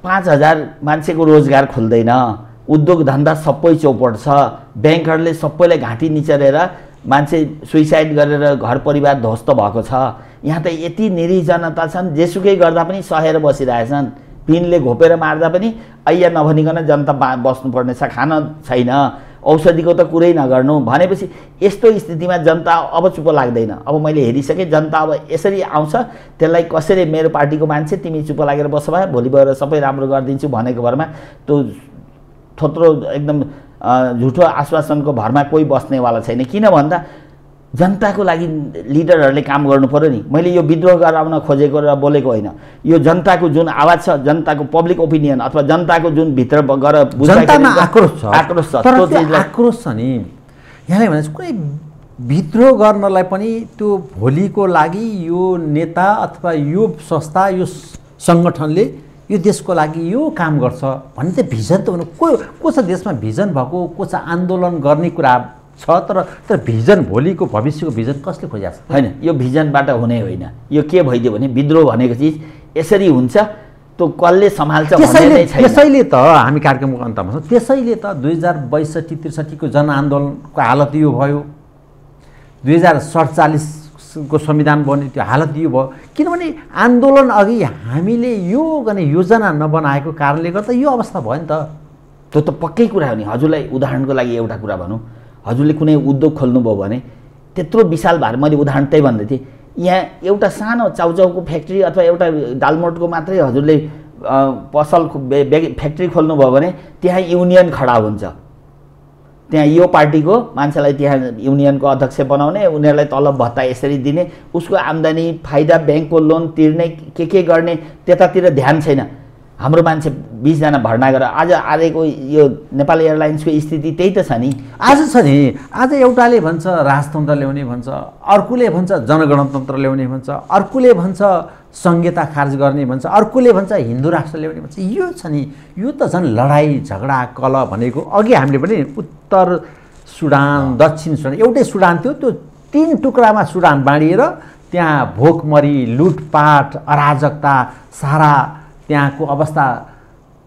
पाँच हजार मान्छेको रोजगार खुल्दैन। उद्योग धन्दा सबै चौपट छ। ब्याङ्करले सबैलाई घाँटी निचरेर मान्छे सुइसाइड गरेर घर परिवार ध्वस्त भएको छ। यहाँ त यति निरी जनता छन् जेसुकै गर्दा पनि सहेर बसिरहेछन्। पिनले घोपेर मार्दा पनि ऐया नभनिकन जनता बा छ खान छैन। औषधिको त कुरै नगर्नु। भनेपछि यस्तो स्थितिमा जनता अब चुप लाग्दैन। अब मैले हेरिसकेँ जनता अब यसरी आउँछ। त्यसलाई कसरी मेरो पार्टीको मान्छे तिमी चुप लागेर बस भए? भोलि गएर सबै राम्रो गरिदिन्छु भनेको भरमा त्यो थोत्रो एकदम झुठो आश्वासनको भरमा कोही बस्नेवाला छैन। किन भन्दा जनताको लागि लिडरहरूले काम गर्नु पऱ्यो नि। मैले यो विद्रोह गराउन खोजेको र बोलेको होइन। यो जनताको जुन आवाज छ जनताको पब्लिक ओपिनियन अथवा जनताको जुन भित्र गएर आक्रोश छ। आक्रोश छ। आक्रोश छ नि। यहाँले भने कुनै विद्रोह गर्नलाई पनि त्यो भोलिको लागि यो नेता अथवा यो संस्था यो सङ्गठनले यो देशको लागि यो काम गर्छ भन्ने त भिजन त हुनु को को छ देशमा भिजन भएको को छ आन्दोलन गर्ने कुरा छ तर तर भिजन भोलिको भविष्यको भिजन कसले खोजिएको छ होइन यो भिजनबाट हुने होइन। यो के भइदियो भने विद्रोह भनेको चिज यसरी हुन्छ त्यो कसले सम्हाल्छ त्यसैले त हामी कार्यक्रमको अन्तमा छौँ। त्यसैले त दुई हजार बैसठी त्रिसठीको जनआन्दोलनको हालत यो भयो। दुई हजार सडचालिसको संविधान बन्यो त्यो हालत यो भयो। किनभने आन्दोलन अघि हामीले यो गर्ने योजना नबनाएको कारणले गर्दा यो अवस्था भयो नि त। त्यो त पक्कै कुरा हो नि। हजुरलाई उदाहरणको लागि एउटा कुरा भनौँ। हजुरले कुनै उद्योग खोल्नुभयो भने त्यत्रो विशाल भएर मैले उदाहरण त्यही भन्दै थिएँ यहाँ एउटा सानो चाउचाउको फ्याक्ट्री अथवा एउटा दालमोटको मात्रै हजुरले पसल फ्याक्ट्री खोल्नुभयो भने त्यहाँ युनियन खडा हुन्छ। त्यहाँ यो पार्टीको मान्छेलाई त्यहाँ युनियनको अध्यक्ष बनाउने उनीहरूलाई तलब भत्ता यसरी दिने उसको आम्दानी फाइदा ब्याङ्कको लोन तिर्ने के के गर्ने त्यतातिर ध्यान छैन। हाम्रो मान्छे बिसजना भर्ना गरेर आज आजको यो नेपाल एयरलाइन्सको स्थिति त्यही त छ नि। आज छ नि। आज एउटाले भन्छ राजतन्त्र ल्याउने भन्छ अर्कोले भन्छ जनगणतन्त्र ल्याउने भन्छ अर्कोले भन्छ संहिता खारेज गर्ने भन्छ अर्कोले भन्छ हिन्दू राष्ट्र ल्याउने भन्छ। यो छ नि। यो त झन् लडाइँ झगडा कल भनेको अघि हामीले पनि उत्तर सुडान दक्षिण सुडान एउटै सुडान थियो त्यो तिन टुक्रामा सुडान बाँडिएर त्यहाँ भोकमरी लुटपाट अराजकता सारा त्यहाँको अवस्था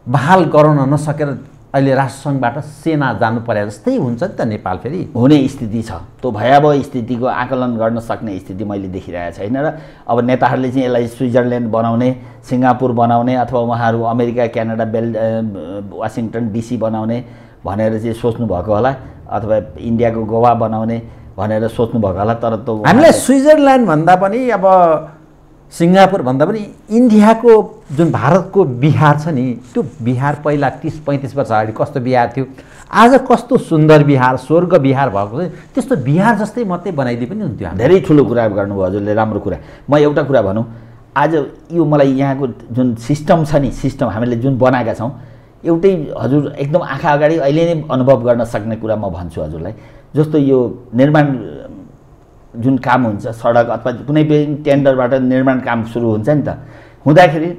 बहाल गराउन नसकेर अहिले राष्ट्रसङ्घबाट सेना जानु परे जस्तै हुन्छ नि त नेपाल फेरि। हुने स्थिति छ। त्यो भयावह स्थितिको आकलन गर्न सक्ने स्थिति मैले देखिरहेको छैन र अब नेताहरूले चाहिँ यसलाई स्विजरल्यान्ड बनाउने सिङ्गापुर बनाउने अथवा उहाँहरू अमेरिका क्यानाडा बेल वासिङटन डिसी बनाउने भनेर चाहिँ सोच्नुभएको होला अथवा इन्डियाको गोवा बनाउने भनेर सोच्नुभएको होला तर त हामीलाई स्विजरल्यान्ड भन्दा पनि अब सिङ्गापुर भन्दा पनि इन्डियाको जुन भारतको बिहार छ नि त्यो बिहार पहिला तिस पैँतिस वर्ष अगाडि कस्तो बिहार थियो? आज कस्तो सुन्दर बिहार स्वर्ग बिहार भएको त्यस्तो बिहार जस्तै मात्रै बनाइदिए पनि हुन्थ्यो धेरै ठुलो कुरा गर्नुभयो हजुरले राम्रो कुरा। म एउटा कुरा भनौँ आज यो मलाई यहाँको जुन सिस्टम छ नि सिस्टम हामीले जुन बनाएका छौँ एउटै हजुर एकदम आँखा अगाडि अहिले नै अनुभव गर्न सक्ने कुरा म भन्छु हजुरलाई। जस्तो यो निर्माण जुन काम हुन्छ सडक अथवा कुनै पनि टेन्डरबाट निर्माण काम सुरु हुन्छ नि त हुँदाखेरि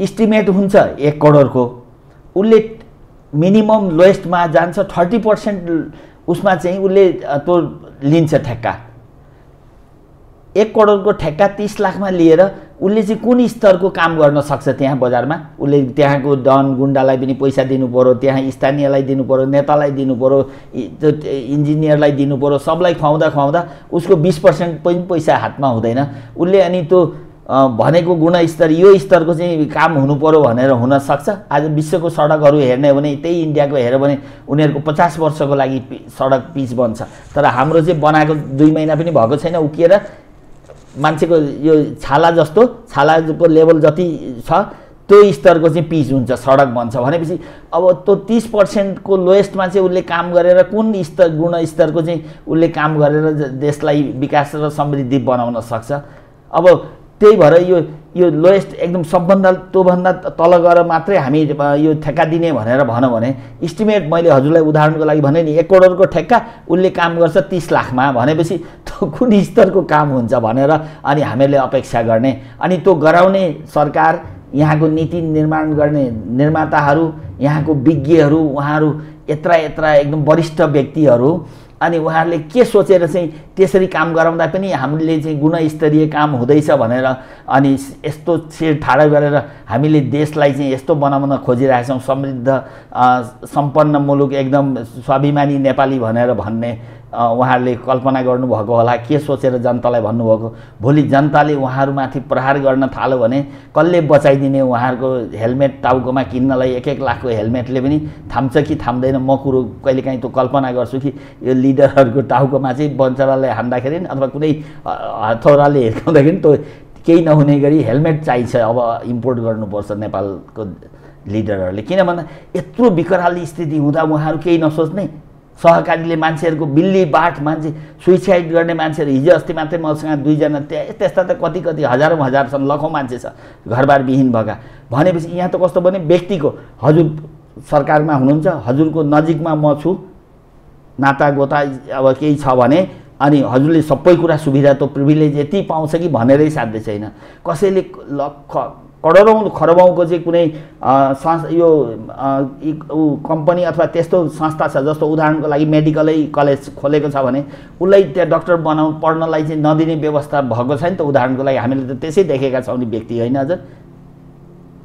इस्टिमेट हुन्छ एक करोडको। उसले मिनिमम लोएस्टमा जान्छ थर्टी पर्सेन्ट उसमा चाहिँ उसले त्यो लिन्छ ठेक्का। एक करोडको ठेक्का तिस लाखमा लिएर उसले चाहिँ कुन स्तरको काम गर्न सक्छ त्यहाँ बजारमा? उसले त्यहाँको डन गुन्डालाई पनि पैसा दिनु पऱ्यो त्यहाँ स्थानीयलाई दिनु पऱ्यो नेतालाई दिनु पऱ्यो त्यो इन्जिनियरलाई दिनु पऱ्यो सबलाई खुवाउँदा खुवाउँदा उसको बिस पर्सेन्ट पनि पैसा हातमा हुँदैन। उसले अनि त्यो भनेको गुणस्तर यो स्तरको चाहिँ काम हुनु पऱ्यो भनेर हुनसक्छ आज विश्वको सडकहरू हेर्ने हो भने त्यही इन्डियाको हेऱ्यो भने उनीहरूको पचास वर्षको लागि सडक पिच बन्छ। तर हाम्रो चाहिँ बनाएको दुई महिना पनि भएको छैन उकिएर मान्छेको यो छाला जस्तो छालाको लेभल जति छ त्यो स्तरको चाहिँ पिच हुन्छ सडक बन्छ भनेपछि अब त्यो तिस पर्सेन्टको लोएस्टमा चाहिँ उसले काम गरेर कुन स्तर गुणस्तरको चाहिँ उसले काम गरेर देशलाई विकास र समृद्धि बनाउन सक्छ। अब त्यही भएर यो यो लोएस्ट एकदम सबभन्दा त्योभन्दा तल गएर मात्रै हामी यो ठेक्का दिने भनेर भनौँ भने इस्टिमेट मैले हजुरलाई उदाहरणको लागि भने नि एक करोडको ठेक्का उसले काम गर्छ तिस लाखमा भनेपछि त्यो (laughs) कुन स्तरको काम हुन्छ भनेर अनि हामीहरूले अपेक्षा गर्ने। अनि त्यो गराउने सरकार यहाँको नीति निर्माण गर्ने निर्माताहरू यहाँको विज्ञहरू उहाँहरू यत्र यत्र एकदम वरिष्ठ व्यक्तिहरू अनि उहाँहरूले के सोचेर चाहिँ त्यसरी काम गराउँदा पनि हामीले चाहिँ गुणस्तरीय काम हुँदैछ भनेर अनि यस्तो शिर ठाडो गरेर हामीले देशलाई चाहिँ यस्तो बनाउन खोजिरहेका छौँ समृद्ध सम्पन्न मुलुक एकदम स्वाभिमानी नेपाली भनेर भन्ने उहाँहरूले कल्पना गर्नुभएको होला के सोचेर जनतालाई भन्नुभएको? भोलि जनताले उहाँहरूमाथि प्रहार गर्न थाल्यो भने कसले बचाइदिने उहाँहरूको हेलमेट टाउकोमा किन्नलाई? एक एक लाखको हेलमेटले पनि थाम्छ कि थाम्दैन? म कुरो कहिलेकाहीँ त्यो कल्पना गर्छु कि यो लिडरहरूको टाउकोमा चाहिँ बन्चराले हान्दाखेरि अथवा कुनै हथौराले हिर्काउँदाखेरि त्यो केही नहुने गरी हेलमेट चाहिन्छ अब इम्पोर्ट गर्नुपर्छ नेपालको लिडरहरूले। किन भन्दा यत्रो विकराल स्थिति हुँदा उहाँहरू केही नसोच्ने सहकारीले मान्छेहरूको बिल्ली बाठ मान्छे सुइसाइड गर्ने मान्छेहरू हिजो अस्ति मात्रै मसँग दुईजना त्यस्ता त कति कति हजारौँ हजार छन् लखौँ मान्छे छ। घरबार विहीन भएका। भनेपछि यहाँ त कस्तो भने व्यक्तिको हजुर सरकारमा हुनुहुन्छ हजुरको नजिकमा म छु नाता गोता अब केही छ भने अनि हजुरले सबै कुरा सुविधा त प्रिभिलेज यति पाउँछ कि भनेरै साध्य छैन। कसैले लख करोडौँ खरबौँको चाहिँ कुनै संस् यो कम्पनी अथवा त्यस्तो संस्था छ जस्तो उदाहरणको लागि मेडिकलै कलेज खोलेको छ भने उसलाई त्यहाँ डक्टर बनाउ पढ्नलाई चाहिँ नदिने व्यवस्था भएको छ नि त उदाहरणको लागि हामीले त त्यसै देखेका छौँ नि व्यक्ति होइन हजुर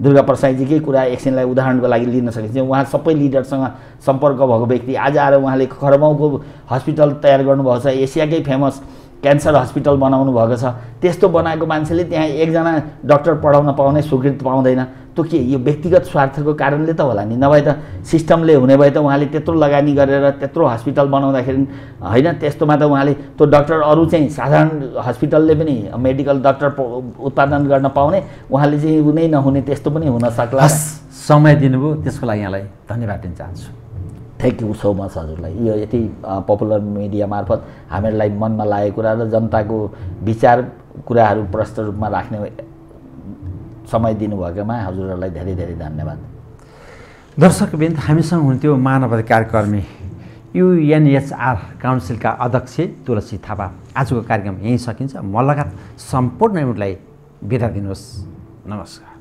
दुर्गा प्रसादजीकै कुरा एकछिनलाई उदाहरणको लागि लिन सकिन्छ। उहाँ सबै लिडरसँग सम्पर्क भएको व्यक्ति आज आएर उहाँले खरबौँको हस्पिटल तयार गर्नुभएको छ एसियाकै फेमस क्यान्सर हस्पिटल बनाउनु भएको छ। त्यस्तो बनाएको मान्छेले त्यहाँ एकजना डक्टर पढाउन पाउने स्वीकृति पाउँदैन। त्यो के यो व्यक्तिगत स्वार्थको कारणले त होला नि? नभए त सिस्टमले हुने भए त उहाँले त्यत्रो लगानी गरेर त्यत्रो हस्पिटल बनाउँदाखेरि होइन त्यस्तोमा त उहाँले त्यो डक्टर अरू चाहिँ साधारण हस्पिटलले पनि मेडिकल डक्टर उत्पादन गर्न पाउने उहाँले चाहिँ नै नहुने त्यस्तो पनि हुन सक्ला। समय दिनुभयो त्यसको लागि यहाँलाई धन्यवाद दिन चाहन्छु। थ्याङ्क यू सो मच हजुरलाई। यो यति पपुलर मिडिया मार्फत हामीहरूलाई मनमा लागेको कुरा र जनताको विचार कुराहरू प्रष्ट रूपमा राख्ने समय दिनुभएकोमा हजुरहरूलाई धेरै धेरै धन्यवाद। दर्शकबिन्द हामीसँग हुन्थ्यो मानव अधिकार कर्मी युएनएचआर काउन्सिलका अध्यक्ष तुलसी थापा। आजको कार्यक्रम यहीँ सकिन्छ। म लगायत सम्पूर्ण उनलाई बिदा दिनुहोस्। नमस्कार।